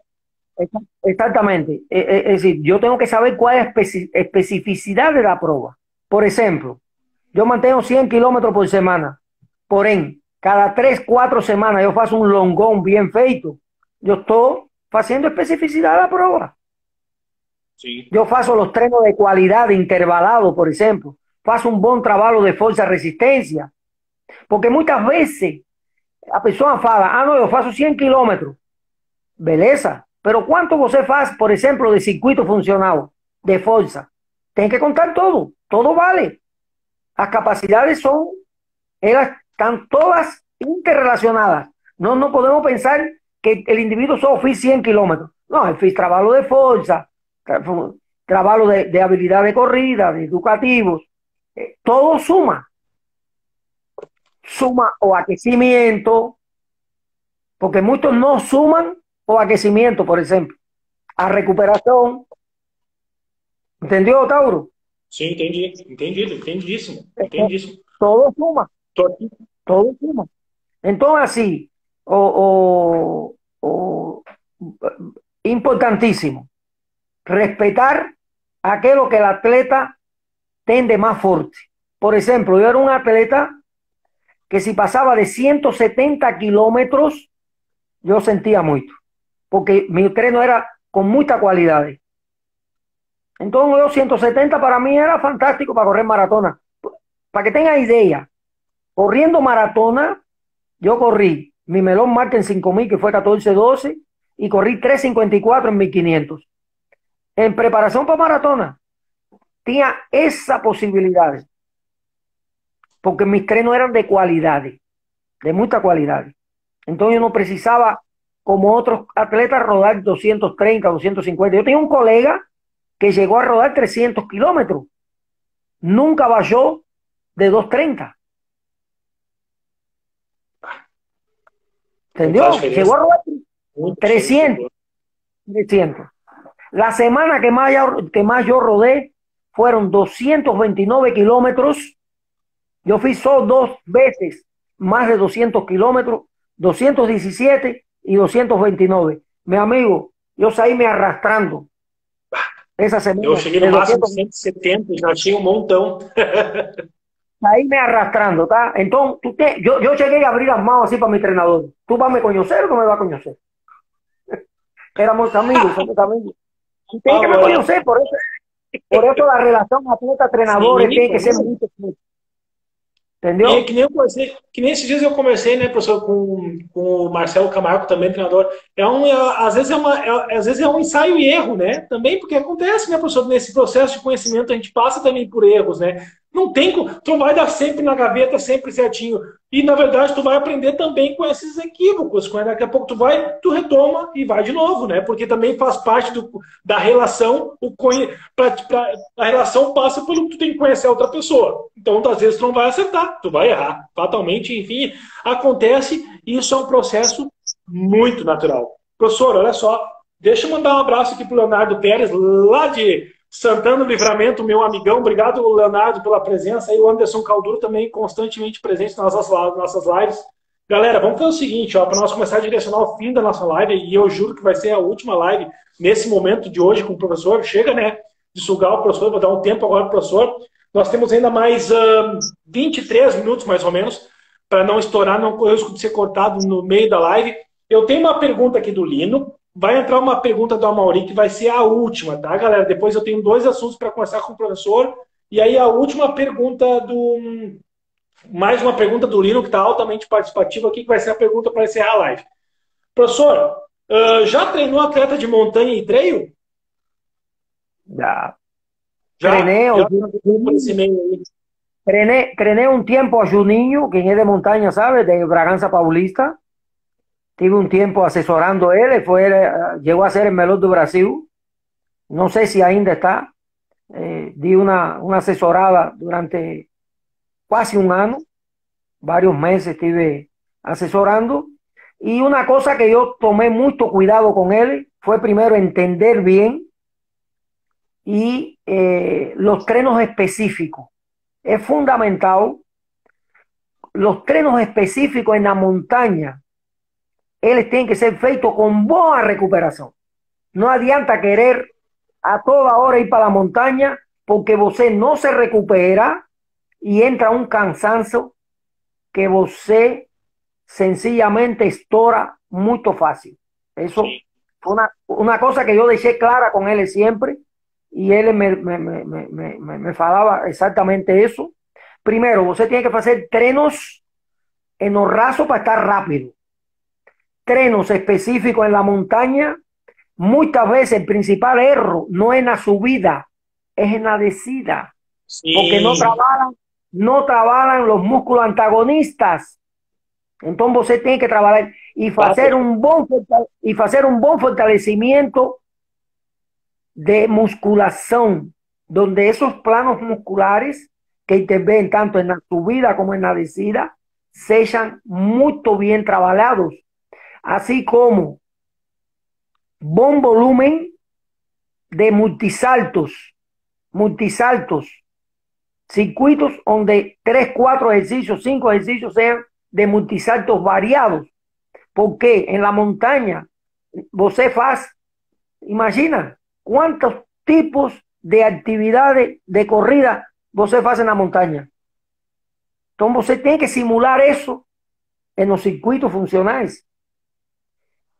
Decir, yo tengo que saber cuál es la especificidad de la prueba. Por ejemplo, yo mantengo 100 kilómetros por semana. Por en, cada tres, cuatro semanas yo faço un longón bien feito, yo estoy haciendo especificidad de la prueba. Sí. Yo faço los trenos de cualidad intervalado, por ejemplo. Faço un buen trabajo de fuerza-resistencia. Porque muchas veces a persona fala, ah, no, yo faço 100 kilómetros. Beleza. Pero ¿cuánto você faz, por ejemplo, de circuito funcional, de fuerza? Tem que contar todo. Todo vale. las capacidades son, ellas están todas interrelacionadas. No, no podemos pensar que el individuo solo fue 100 kilómetros. No, el FIS trabajo de fuerza, trabajo de, de habilidad de corrida, de educativos, eh, todo suma. Suma o aquecimiento, porque muchos no suman o aquecimiento, por ejemplo, a recuperación. ¿Entendió, Tauro? Sí, entendí, entendido, entendidísimo, entendidísimo. Todo suma, todo suma. Entonces, o, o, importantísimo, respetar aquello que el atleta tende más fuerte. Por ejemplo, yo era un atleta que si pasaba de 170 kilómetros, yo sentía mucho, porque mi tren era con mucha cualidad. Entonces, yo 170 para mí era fantástico para correr maratona. Para que tenga idea, corriendo maratona, yo corrí mi melón marca en 5000, que fue 14-12, y corrí 3.54 en 1500. En preparación para maratona, tenía esa posibilidad. Porque mis trenos eran de cualidad, de mucha cualidad. Entonces yo no precisaba, como otros atletas, rodar 230, 250. Yo tenía un colega que llegó a rodar 300 kilómetros. Nunca bajó de 230. ¿Entendió? Llegó a rodar 300. 300. La semana que más, que más yo rodé fueron 229 kilómetros. Yo fui solo dos veces más de 200 kilómetros, 217 y 229. Mi amigo, yo salí me arrastrando. Esa semana. Yo llegué no máximo 170, ya tinha un montón. ahí me arrastrando, ¿está? Entonces, tú te, yo, yo llegué a abrir las manos así para mi entrenador. ¿Tú vas a me conocer o no me vas a conocer? Éramos amigos, somos amigos. Y tiene ah, que me conocer, por eso, por eso la relación atleta-treinador tiene que ser muy Entendeu? É, que, nem eu comecei, que nem esses dias eu conversei, né, professor, com, com o Marcelo Camargo, também treinador. É um, é, às, vezes é uma, é, às vezes é um ensaio e erro, né? Também porque acontece, né, professor? Nesse processo de conhecimento a gente passa também por erros, né? Não tem, tu vai dar sempre na gaveta, sempre certinho. E na verdade tu vai aprender também com esses equívocos. Quando daqui a pouco tu vai, tu retoma e vai de novo, né? Porque também faz parte do, da relação, o conhe, pra, pra, a relação passa pelo que tu tem que conhecer a outra pessoa. Então, às vezes tu não vai acertar, tu vai errar. Fatalmente, enfim, acontece, e isso é um processo muito natural. Professor, olha só, deixa eu mandar um abraço aqui pro Leonardo Pérez, lá de Santana Livramento, meu amigão, obrigado, Leonardo, pela presença. E o Anderson Calduro também constantemente presente nas nossas, nossas lives. Galera, vamos fazer o seguinte, ó, para nós começar a direcionar o fim da nossa live, e eu juro que vai ser a última live nesse momento de hoje com o professor. Chega, né, de sugar o professor, vou dar um tempo agora pro professor. Nós temos ainda mais uh, 23 minutos, mais ou menos, para não estourar, não correr o risco de ser cortado no meio da live. Eu tenho uma pergunta aqui do Lino, Vai entrar uma pergunta do Amauri, que vai ser a última, tá, galera? Depois eu tenho dois assuntos para conversar com o professor. E aí a última pergunta do. Mais uma pergunta do Lino, que está altamente participativo aqui, que vai ser a pergunta para encerrar a live. Professor, já treinou atleta de montanha e treino? Já. Já? Treinei, já, Treinei, treinei um tempo a Juninho, quem é de montanha, sabe? De Bragança Paulista. Tuve un tiempo asesorando él, fue, eh, llegó a ser el mejor de Brasil. No sé si ainda está. Eh, di una, una asesorada durante casi un año, varios meses estuve asesorando. Y una cosa que yo tomé mucho cuidado con él fue primero entender bien y eh, los trenos específicos. Es fundamental los trenos específicos en la montaña él tiene que ser feito con buena recuperación. No adianta querer a toda hora ir para la montaña porque usted no se recupera y entra un cansancio que usted sencillamente estora muy fácil. Eso fue una, una, cosa que yo dejé clara con él siempre y él me, me, me, me, me falaba exactamente eso. Primero, usted tiene que hacer trenos en los rasos para estar rápido trenos específicos en la montaña, muchas veces el principal error no es en la subida, es en la descida. Porque no trabajan, no trabajan los músculos antagonistas. Entonces usted tiene que trabajar y hacer un buen y hacer un buen fortalecimiento de musculación, donde esos planos musculares que intervienen tanto en la subida como en la descida sean muy bien trabajados, así como buen volumen de multisaltos, multisaltos, circuitos donde tres, cuatro ejercicios, cinco ejercicios sean de multisaltos variados. Porque en la montaña, você faz, imagina cuántos tipos de actividades de corrida você faz en la montaña. Entonces você tiene que simular eso en los circuitos funcionales.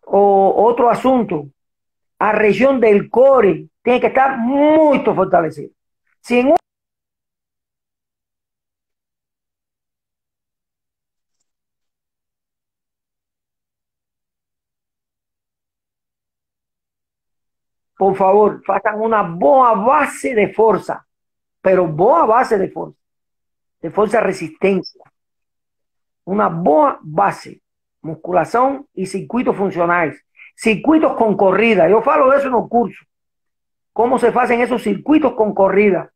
O otro asunto, a región del core tiene que estar muy fortalecida. Si en un por favor, hagan una boa base de fuerza, pero boa base de fuerza, de fuerza resistencia. Una boa base, musculación y circuitos funcionales. Circuitos con corrida. Yo falo en los cursos. ¿Cómo se hacen esos circuitos con corrida?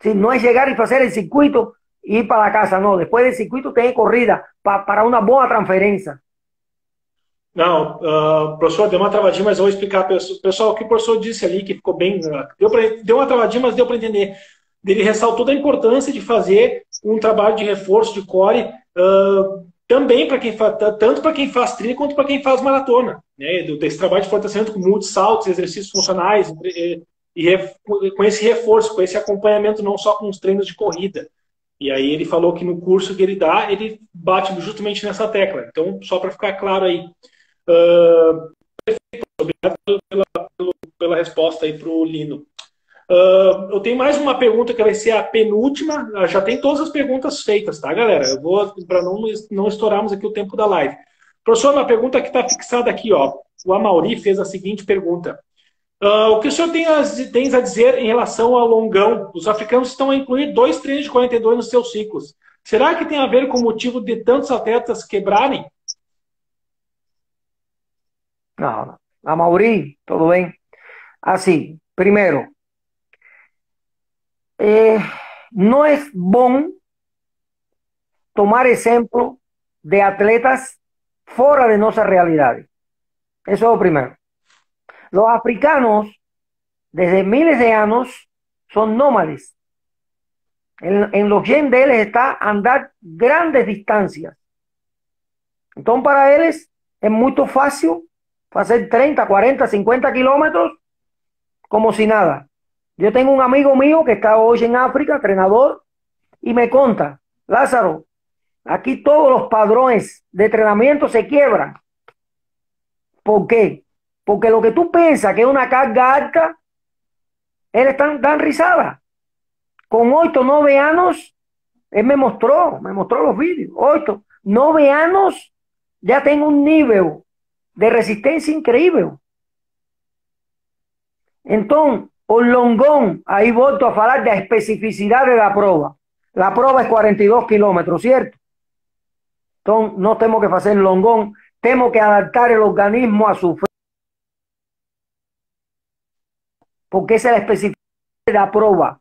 Si no es llegar y hacer el circuito y ir para casa, no. Después del circuito tiene corrida para una boa transferencia. Não, uh, professor, deu uma travadinha, mas eu vou explicar. Pessoal, o que o professor disse ali, que ficou bem. Uh, deu, pra, deu uma travadinha, mas deu para entender. Ele ressaltou da importância de fazer um trabalho de reforço de core uh, também para quem faz, tanto para quem faz trilha quanto para quem faz maratona. Né? Desse trabalho de fortalecimento com muitos saltos, exercícios funcionais, e, e, com esse reforço, com esse acompanhamento, não só com os treinos de corrida. E aí ele falou que no curso que ele dá, ele bate justamente nessa tecla. Então, só para ficar claro aí. Uh, obrigado pela, pela, resposta aí para o Lino. Uh, eu tenho mais uma pergunta que vai ser a penúltima. Já tem todas as perguntas feitas, tá, galera? Eu vou para não, não estourarmos aqui o tempo da live. Professor, uma pergunta que está fixada aqui, ó. O Amauri fez a seguinte pergunta. Uh, o que o senhor tem a, tem a dizer em relação ao longão? Os africanos estão a incluir dois treinos de 42 nos seus ciclos. Será que tem a ver com o motivo de tantos atletas quebrarem? No, no. A Mauri, todo bien. Así, primero, eh, no es bon tomar ejemplo de atletas fuera de nuestra realidad. Eso es lo primero. Los africanos, desde miles de años, son nómades. En, en los gen de ellos está andar grandes distancias. Entonces, para ellos es muy fácil hacer 30, 40, 50 kilómetros como si nada. Yo tengo un amigo mío que está hoy en África, entrenador, y me conta, Lázaro, aquí todos los padrones de entrenamiento se quiebran. ¿Por qué? Porque lo que tú piensas que es una carga alta, él está tan risada. Con 8, 9 años, él me mostró, me mostró los vídeos. 8, 9 años, ya tengo un nivel de resistencia increíble. Entonces, longón, ahí vuelto a hablar de especificidad de la prueba. La prueba es 42 kilómetros, ¿cierto? Entonces, no tengo que hacer longón, tengo que adaptar el organismo a su porque esa es la especificidad de la prueba.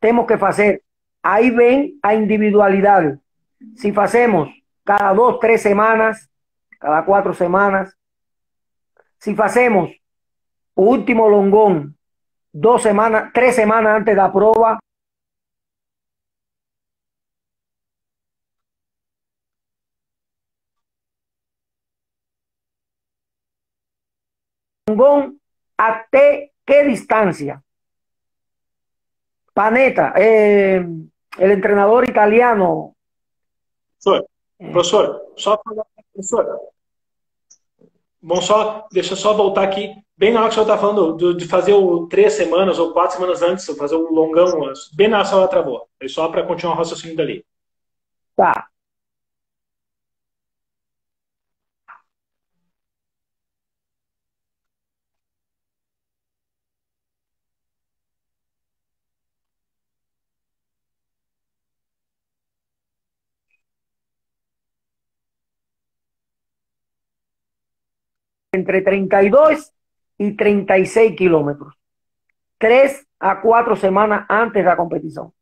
Tenemos que hacer, ahí ven a individualidad. Si hacemos cada dos, tres semanas, cada cuatro semanas. Si hacemos último longón dos semanas, tres semanas antes de la prueba, longón hasta qué distancia. Paneta, eh, el entrenador italiano. Profesor, profesor, só Professor, bom, só, deixa eu só voltar aqui, bem na hora que o senhor está falando do, de fazer o três semanas ou quatro semanas antes, fazer o um longão, bem na hora que ela travou. É só para continuar o raciocínio dali. Tá. entre 32 y 36 kilómetros. Tres a cuatro semanas antes de la competición.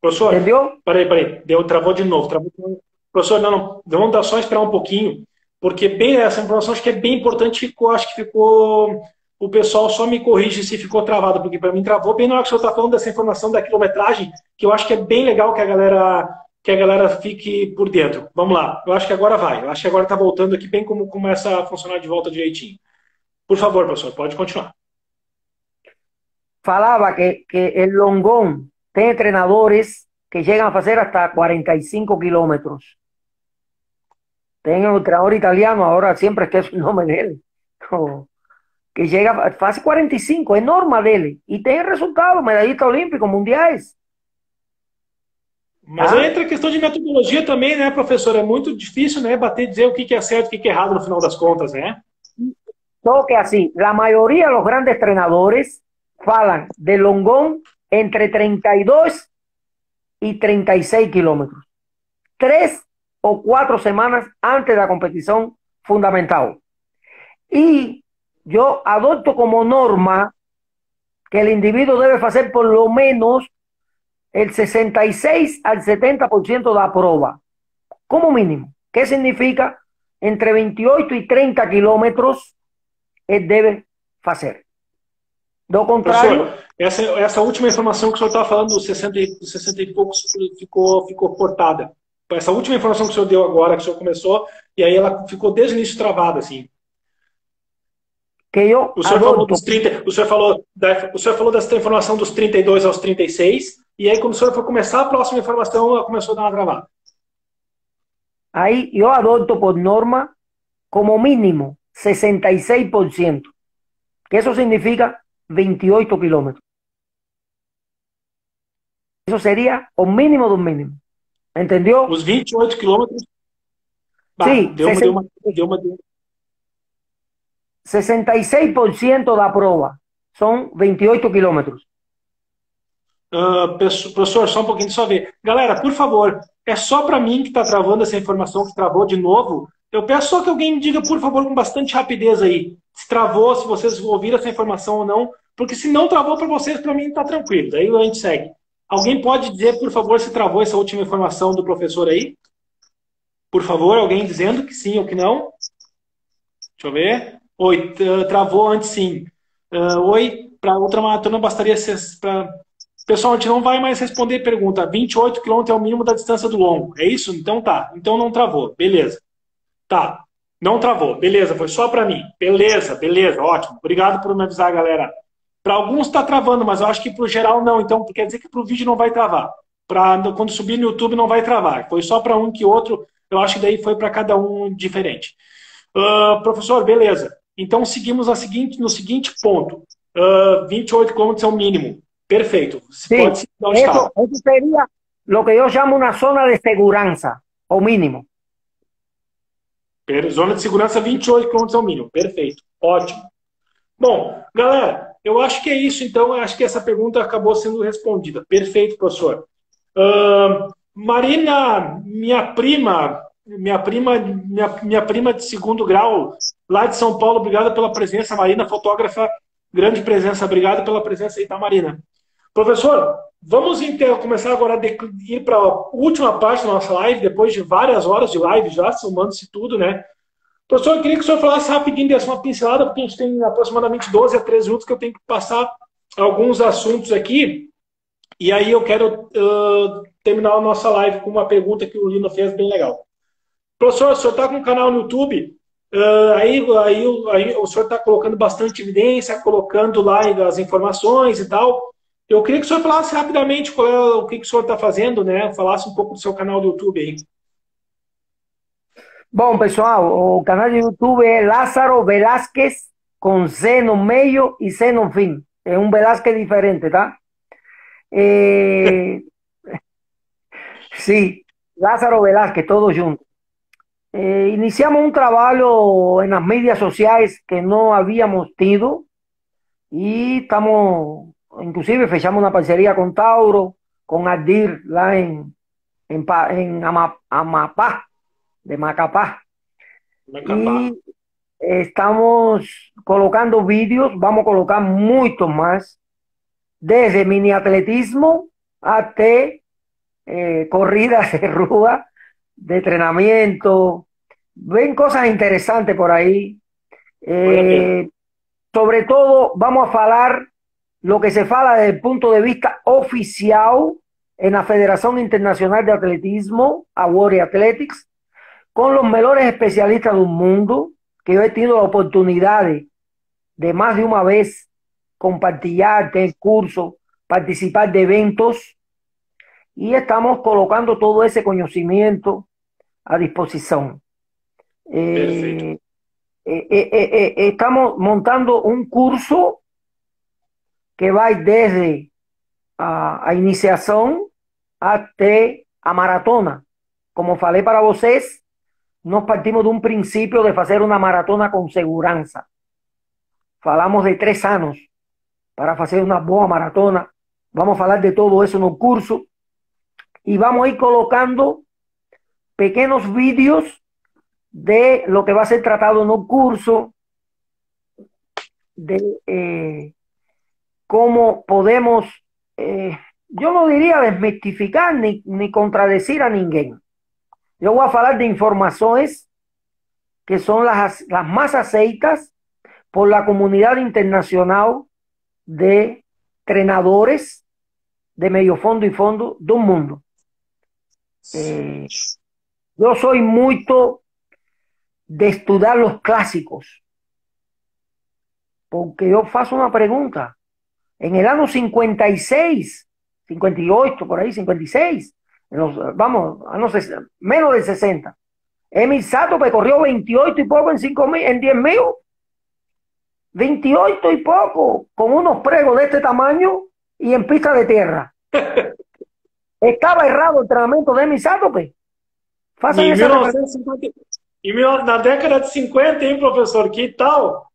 Professor, Entendeu? Peraí, peraí, deu, travou de novo. Travou de novo. Professor, não, não, vamos dar só esperar um pouquinho, porque bem, essa informação acho que é bem importante, ficou, acho que ficou, o pessoal só me corrige se ficou travado, porque para mim travou bem na hora que o senhor está falando dessa informação da quilometragem, que eu acho que é bem legal que a galera que a galera fique por dentro. Vamos lá, eu acho que agora vai, eu acho que agora está voltando aqui bem como começa a funcionar de volta direitinho. Por favor, professor, pode continuar. Falava que, que el Longón tem treinadores que llegan a hacer hasta 45 kilómetros. Tengo un entrenador italiano, ahora siempre es que es un nombre de él, que llega, hace 45, es norma de él, y tiene resultados, medallista olímpico, mundiais. Mas ah? entra a questão de metodologia também, né, professor? É muito difícil, né, bater dizer o que é certo e o que é errado no final das contas, né? Só que assim, a maioria dos grandes treinadores falam de longón entre 32 y 36 kilómetros. Tres o cuatro semanas antes de la competición fundamental. Y yo adopto como norma que el individuo debe hacer por lo menos el 66 al 70% de la prueba, como mínimo. ¿Qué significa? Entre 28 y 30 kilómetros él debe hacer. Do contrário. Professor, essa, essa última informação que o senhor estava falando, dos 60, 60 e poucos, ficou, ficou cortada. Essa última informação que o senhor deu agora, que o senhor começou, e aí ela ficou desde o início travada, assim. Que eu o senhor falou dos 30, o senhor falou, da, o senhor falou dessa informação dos 32 aos 36, e aí quando o senhor for começar a próxima informação, ela começou a dar uma travada. Aí eu adoto por norma como mínimo 66%, que isso significa 28 kilómetros. Eso sería o mínimo de un mínimo. ¿Entendió? Los 28 kilómetros. sí, deu uma, deu uma, deu uma, deu... 66% da prova são 28 quilômetros. Uh, professor, só um pouquinho, só ver. Galera, por favor, é só para mim que está travando essa informação que travou de novo. Eu peço só que alguém me diga, por favor, com bastante rapidez aí, se travou, se vocês ouviram essa informação ou não, porque se não travou para vocês, para mim está tranquilo. Daí a gente segue. Alguém pode dizer, por favor, se travou essa última informação do professor aí? Por favor, alguém dizendo que sim ou que não? Deixa eu ver. Oi, travou antes sim. Uh, oi, para outra maratona bastaria ser. Pra... Pessoal, a gente não vai mais responder pergunta. 28 km é o mínimo da distância do longo. É isso? Então tá. Então não travou. Beleza. Tá. Não travou. Beleza, foi só para mim. Beleza, beleza, ótimo. Obrigado por me avisar, galera. Para alguns está travando, mas eu acho que para o geral não. Então quer dizer que para o vídeo não vai travar. Para quando subir no YouTube não vai travar. Foi só para um que outro. Eu acho que daí foi para cada um diferente. Uh, professor, beleza. Então seguimos seguinte, no seguinte ponto. Uh, 28 km é o mínimo. Perfeito. Sim, pode seria o que eu chamo uma zona de segurança, o mínimo. Zona de segurança 28 km ao mínimo. Perfeito. Ótimo. Bom, galera, eu acho que é isso, então. Eu acho que essa pergunta acabou sendo respondida. Perfeito, professor. Uh, Marina, minha prima, minha prima, minha, minha prima de segundo grau, lá de São Paulo, obrigado pela presença, Marina, fotógrafa, grande presença, obrigado pela presença aí, tá, Marina? Professor, vamos então começar agora a ir para a última parte da nossa live, depois de várias horas de live já, somando-se tudo, né? Professor, eu queria que o senhor falasse rapidinho, desse uma pincelada, porque a gente tem aproximadamente 12 a 13 minutos que eu tenho que passar alguns assuntos aqui. E aí eu quero uh, terminar a nossa live com uma pergunta que o Lino fez bem legal. Professor, o senhor está com um canal no YouTube, uh, aí, aí, aí o senhor está colocando bastante evidência, colocando lá as informações e tal. Eu queria que o senhor falasse rapidamente qual é, o que, que o senhor está fazendo, né? Falasse um pouco do seu canal do YouTube aí. Bom, pessoal, o canal do YouTube é Lázaro Velázquez com C no meio e C no fim. É um Velázquez diferente, tá? É... Sim, Lázaro Velázquez, todos juntos. Eh, iniciamos un trabajo en las medias sociales que no habíamos tenido y estamos inclusive fechamos una parcería con Tauro, con Ardir, la en, en, en Amapá, de Macapá. Y estamos colocando vídeos, vamos a colocar muchos más, desde mini atletismo hasta eh, corridas de rúa, de entrenamiento. Ven cosas interesantes por ahí. Eh, sobre todo, vamos a hablar lo que se fala desde el punto de vista oficial en la Federación Internacional de Atletismo, Award Athletics, con los mejores especialistas del mundo, que yo he tenido la oportunidad de, más de una vez compartir el curso, participar de eventos, y estamos colocando todo ese conocimiento a disposición. Eh, eh, eh, estamos montando un curso que va desde a, iniciación hasta a maratona. Como falei para vocês, nos partimos de un principio de hacer una maratona con seguranza. Falamos de tres años para hacer una buena maratona. Vamos a hablar de todo eso en el curso. Y vamos a ir colocando pequeños vídeos de lo que va a ser tratado en el curso, de eh, cómo podemos, eh, yo no diría desmistificar ni, ni contradecir a ninguém. Yo voy a hablar de informaciones que son las, las más aceitas por la comunidad internacional de entrenadores de medio fondo y fondo del mundo. Eh, yo soy mucho de estudiar los clásicos, porque yo faço una pregunta. En el año 56, 58, por ahí, 56, vamos, a no sé, menos de 60. Emil Sato corrió 28 y poco en 5 mil, en 10 mil. 28 y poco, con unos pregos de este tamaño y en pista de tierra. Estaba errado el entrenamiento de Emil Sato. Façam essa 1950, e na década de 50, hein, professor? Que tal?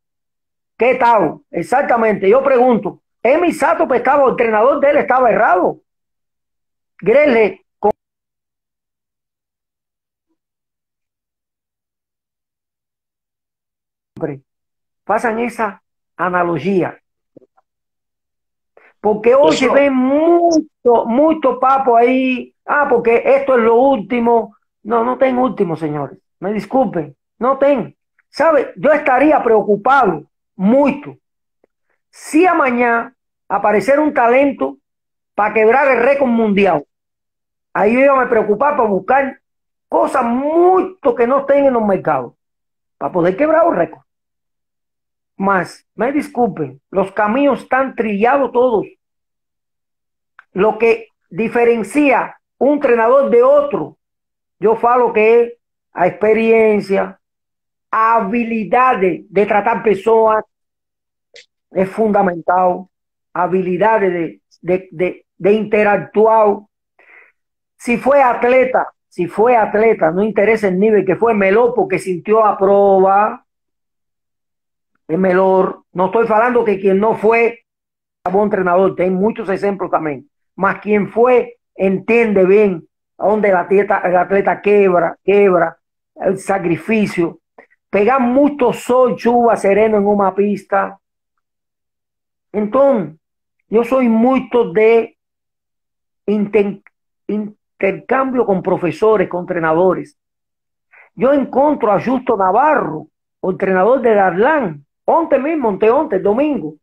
Que tal? Exatamente. Eu pergunto, Emi Sato estava, o treinador dele estava errado. Grele Façam essa analogia. Porque hoje vem muito, muito papo aí. Ah, porque esto es lo último. No, no tem último, señores. Me disculpen. No tem. ¿Sabe? Yo estaría preocupado mucho si a mañana aparecer un talento para quebrar el récord mundial. Ahí yo me preocupar para buscar cosas mucho que no estén en los mercados para poder quebrar un récord. Más, me disculpen, los caminos están trillados todos. Lo que diferencia un entrenador de otro yo falo que a experiencia, a habilidades de tratar personas, es fundamental, habilidades de, de, de, interactuar. Si fue atleta, si fue atleta, no interesa el nivel que fue meló porque sintió a prueba, es melor. No estoy hablando que quien no fue buen entrenador, hay muchos ejemplos también. Más quien fue entiende bien donde el atleta, el atleta quebra, quebra, el sacrificio. Pegar mucho sol, chuva, sereno en una pista. Entonces, yo soy mucho de intercambio con profesores, con entrenadores. Yo encuentro a Justo Navarro, o entrenador de Darlán, onte mismo, onte, onte, domingo.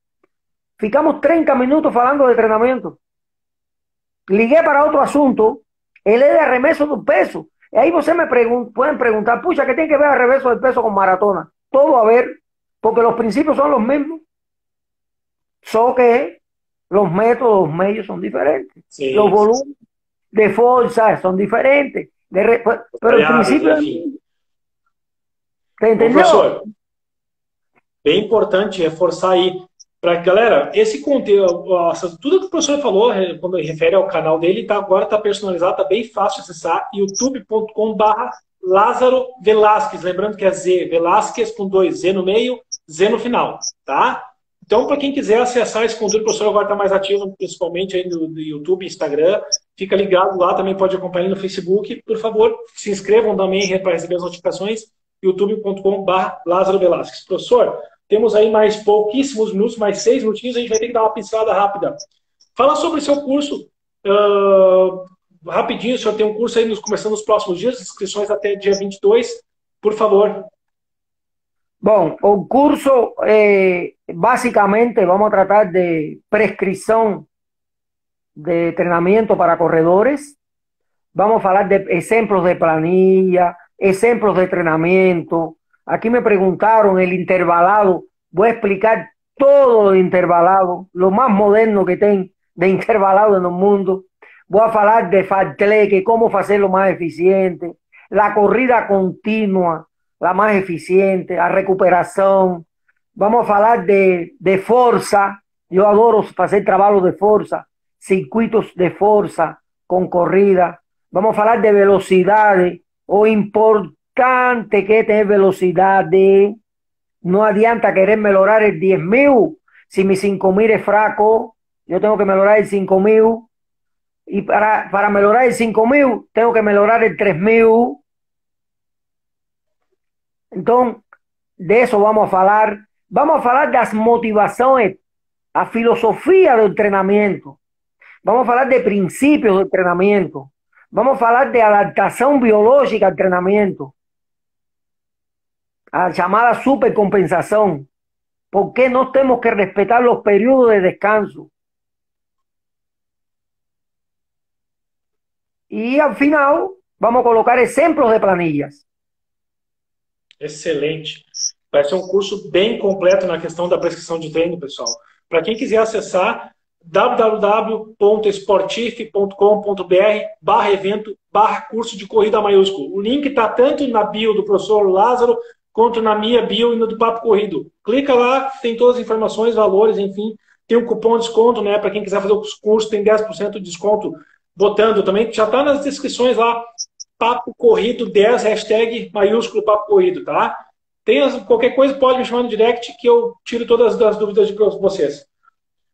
Ficamos 30 minutos hablando de entrenamiento. Ligué para otro asunto él es de remeso de peso. Y ahí ustedes me pueden preguntar, pucha, ¿qué tiene que ver el reverso del peso con maratona? Todo a ver, porque los principios son los mismos. Solo que los métodos medios son diferentes. los volúmenes de fuerza son diferentes. Pues, pero el principio... ¿Te entendió? Es importante reforzar ahí para galera, esse conteúdo, tudo que o professor falou, quando refere ao canal dele, tá, agora está personalizado, está bem fácil de acessar, youtube.com/barra Lázaro Velasquez, lembrando que é Z, Velasquez com dois Z no meio, Z no final, tá? Então, para quem quiser acessar esse conteúdo, o professor agora está mais ativo, principalmente aí no, no YouTube, Instagram, fica ligado lá, também pode acompanhar no Facebook. Por favor, se inscrevam também para receber as notificações youtube.com.br Lázaro Velasquez. Professor, temos aí mais pouquíssimos minutos, mais seis minutinhos, a gente vai ter que dar uma pincelada rápida. Fala sobre seu curso. Uh, rapidinho, o senhor tem um curso aí nos, começando nos próximos dias, inscrições até dia 22, por favor. Bom, o curso, eh, vamos a tratar de prescripción de entrenamiento para corredores. Vamos a hablar de ejemplos de planilla, ejemplos de entrenamiento. Aquí me preguntaron el intervalado. Voy a explicar todo el intervalado, lo más moderno que tengo de intervalado en el mundo. Voy a hablar de fartlek, cómo hacerlo más eficiente, la corrida continua, la más eficiente, la recuperación. Vamos a hablar de, de fuerza. Yo adoro hacer trabajo de fuerza, circuitos de fuerza con corrida. Vamos a hablar de velocidades o importante que es tener velocidad de no adianta querer mejorar el 10.000 si mi 5.000 es fraco, yo tengo que mejorar el 5.000 y para, para mejorar el 5.000 tengo que mejorar el 3.000 entonces, de eso vamos a hablar. Vamos a hablar de las motivaciones, a filosofía del entrenamiento. Vamos a hablar de principios de entrenamiento. Vamos a hablar de adaptación biológica al entrenamiento. A la llamada supercompensación. ¿Por qué no tenemos que respetar los periodos de descanso? Y al final vamos a colocar ejemplos de planillas. Excelente. Vai ser um curso bem completo na questão da prescrição de treino, pessoal. Para quem quiser acessar, www.esportif.com.br barra evento barra curso de corrida maiúsculo. O link está tanto na bio do professor Lázaro quanto na minha bio e no do Papo Corrido. Clica lá, tem todas as informações, valores, enfim. Tem um cupom de desconto, né? Para quem quiser fazer os cursos, tem 10% de desconto botando também. Já está nas descrições lá Papo Corrido 10, hashtag maiúsculo Papo Corrido, tá? Tem qualquer coisa, pode me chamar no direct que eu tiro todas as dúvidas de vocês.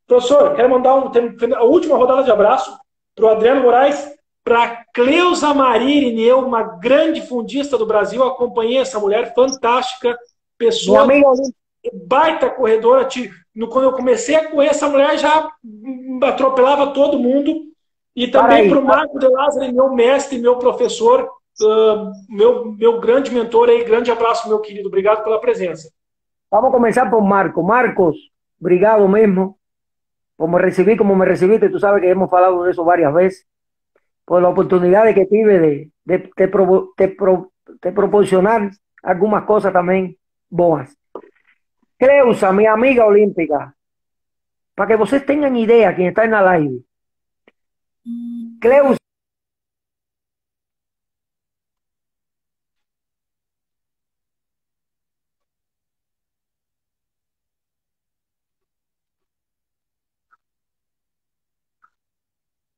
Professor, quero mandar um, a última rodada de abraço para o Adriano Moraes, para Cleusa Maria Irineu, uma grande fundista do Brasil. Acompanhei essa mulher fantástica, pessoa baita corredora. Quando eu comecei a correr, essa mulher já atropelava todo mundo. E também para o Marco de Lázaro, meu mestre, meu professor, uh, meu, meu grande mentor aí. Grande abraço, meu querido. Obrigado pela presença. Vamos começar por Marco. Marcos, obrigado mesmo por me recibir como me recibiste. Tú sabes que hemos hablado de eso varias veces. Por la oportunidad que tuve de, de, de, pro, de, pro, de proporcionar algunas cosas también boas. Creusa, mi amiga olímpica, para que ustedes tengan idea, quien está en la live, Cleus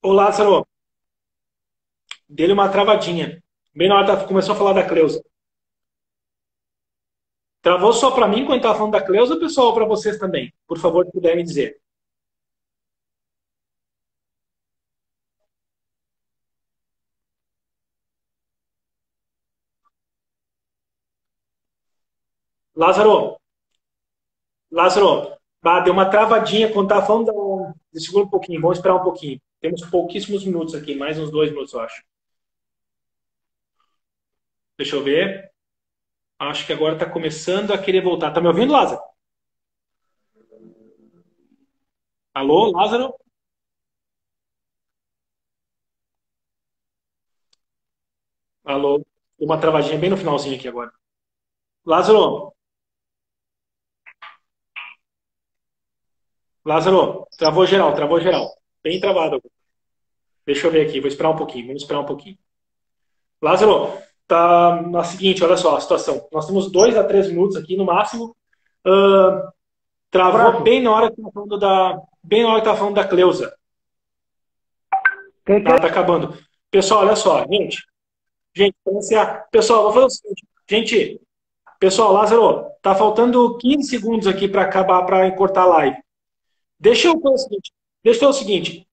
Ô Lázaro, dele uma travadinha. Bem na hora que começou a falar da Cleusa. Travou só para mim quando estava falando da Cleusa, pessoal, para vocês também? Por favor, puderem dizer. Lázaro, Lázaro, deu uma travadinha quando estava falando. Da... Segura um pouquinho, vamos esperar um pouquinho. Temos pouquíssimos minutos aqui, mais uns dois minutos, eu acho. Deixa eu ver. Acho que agora está começando a querer voltar. Tá me ouvindo, Lázaro? Alô, Lázaro? Alô? Uma travadinha bem no finalzinho aqui agora. Lázaro, Lázaro, travou geral, travou geral. Bem travado. Deixa eu ver aqui, vou esperar um pouquinho, vamos esperar um pouquinho. Lázaro, tá na seguinte, olha só a situação. Nós temos dois a três minutos aqui no máximo. Uh, travou bem na hora que estava falando da, bem na hora que estava falando da Cleusa. Que que... Tá, tá acabando. Pessoal, olha só, gente. Gente, Pessoal, vou fazer o seguinte. Gente, pessoal, Lázaro, tá faltando 15 segundos aqui para acabar, para cortar a live. Deixa eu fazer o seguinte. Deixa eu o seguinte.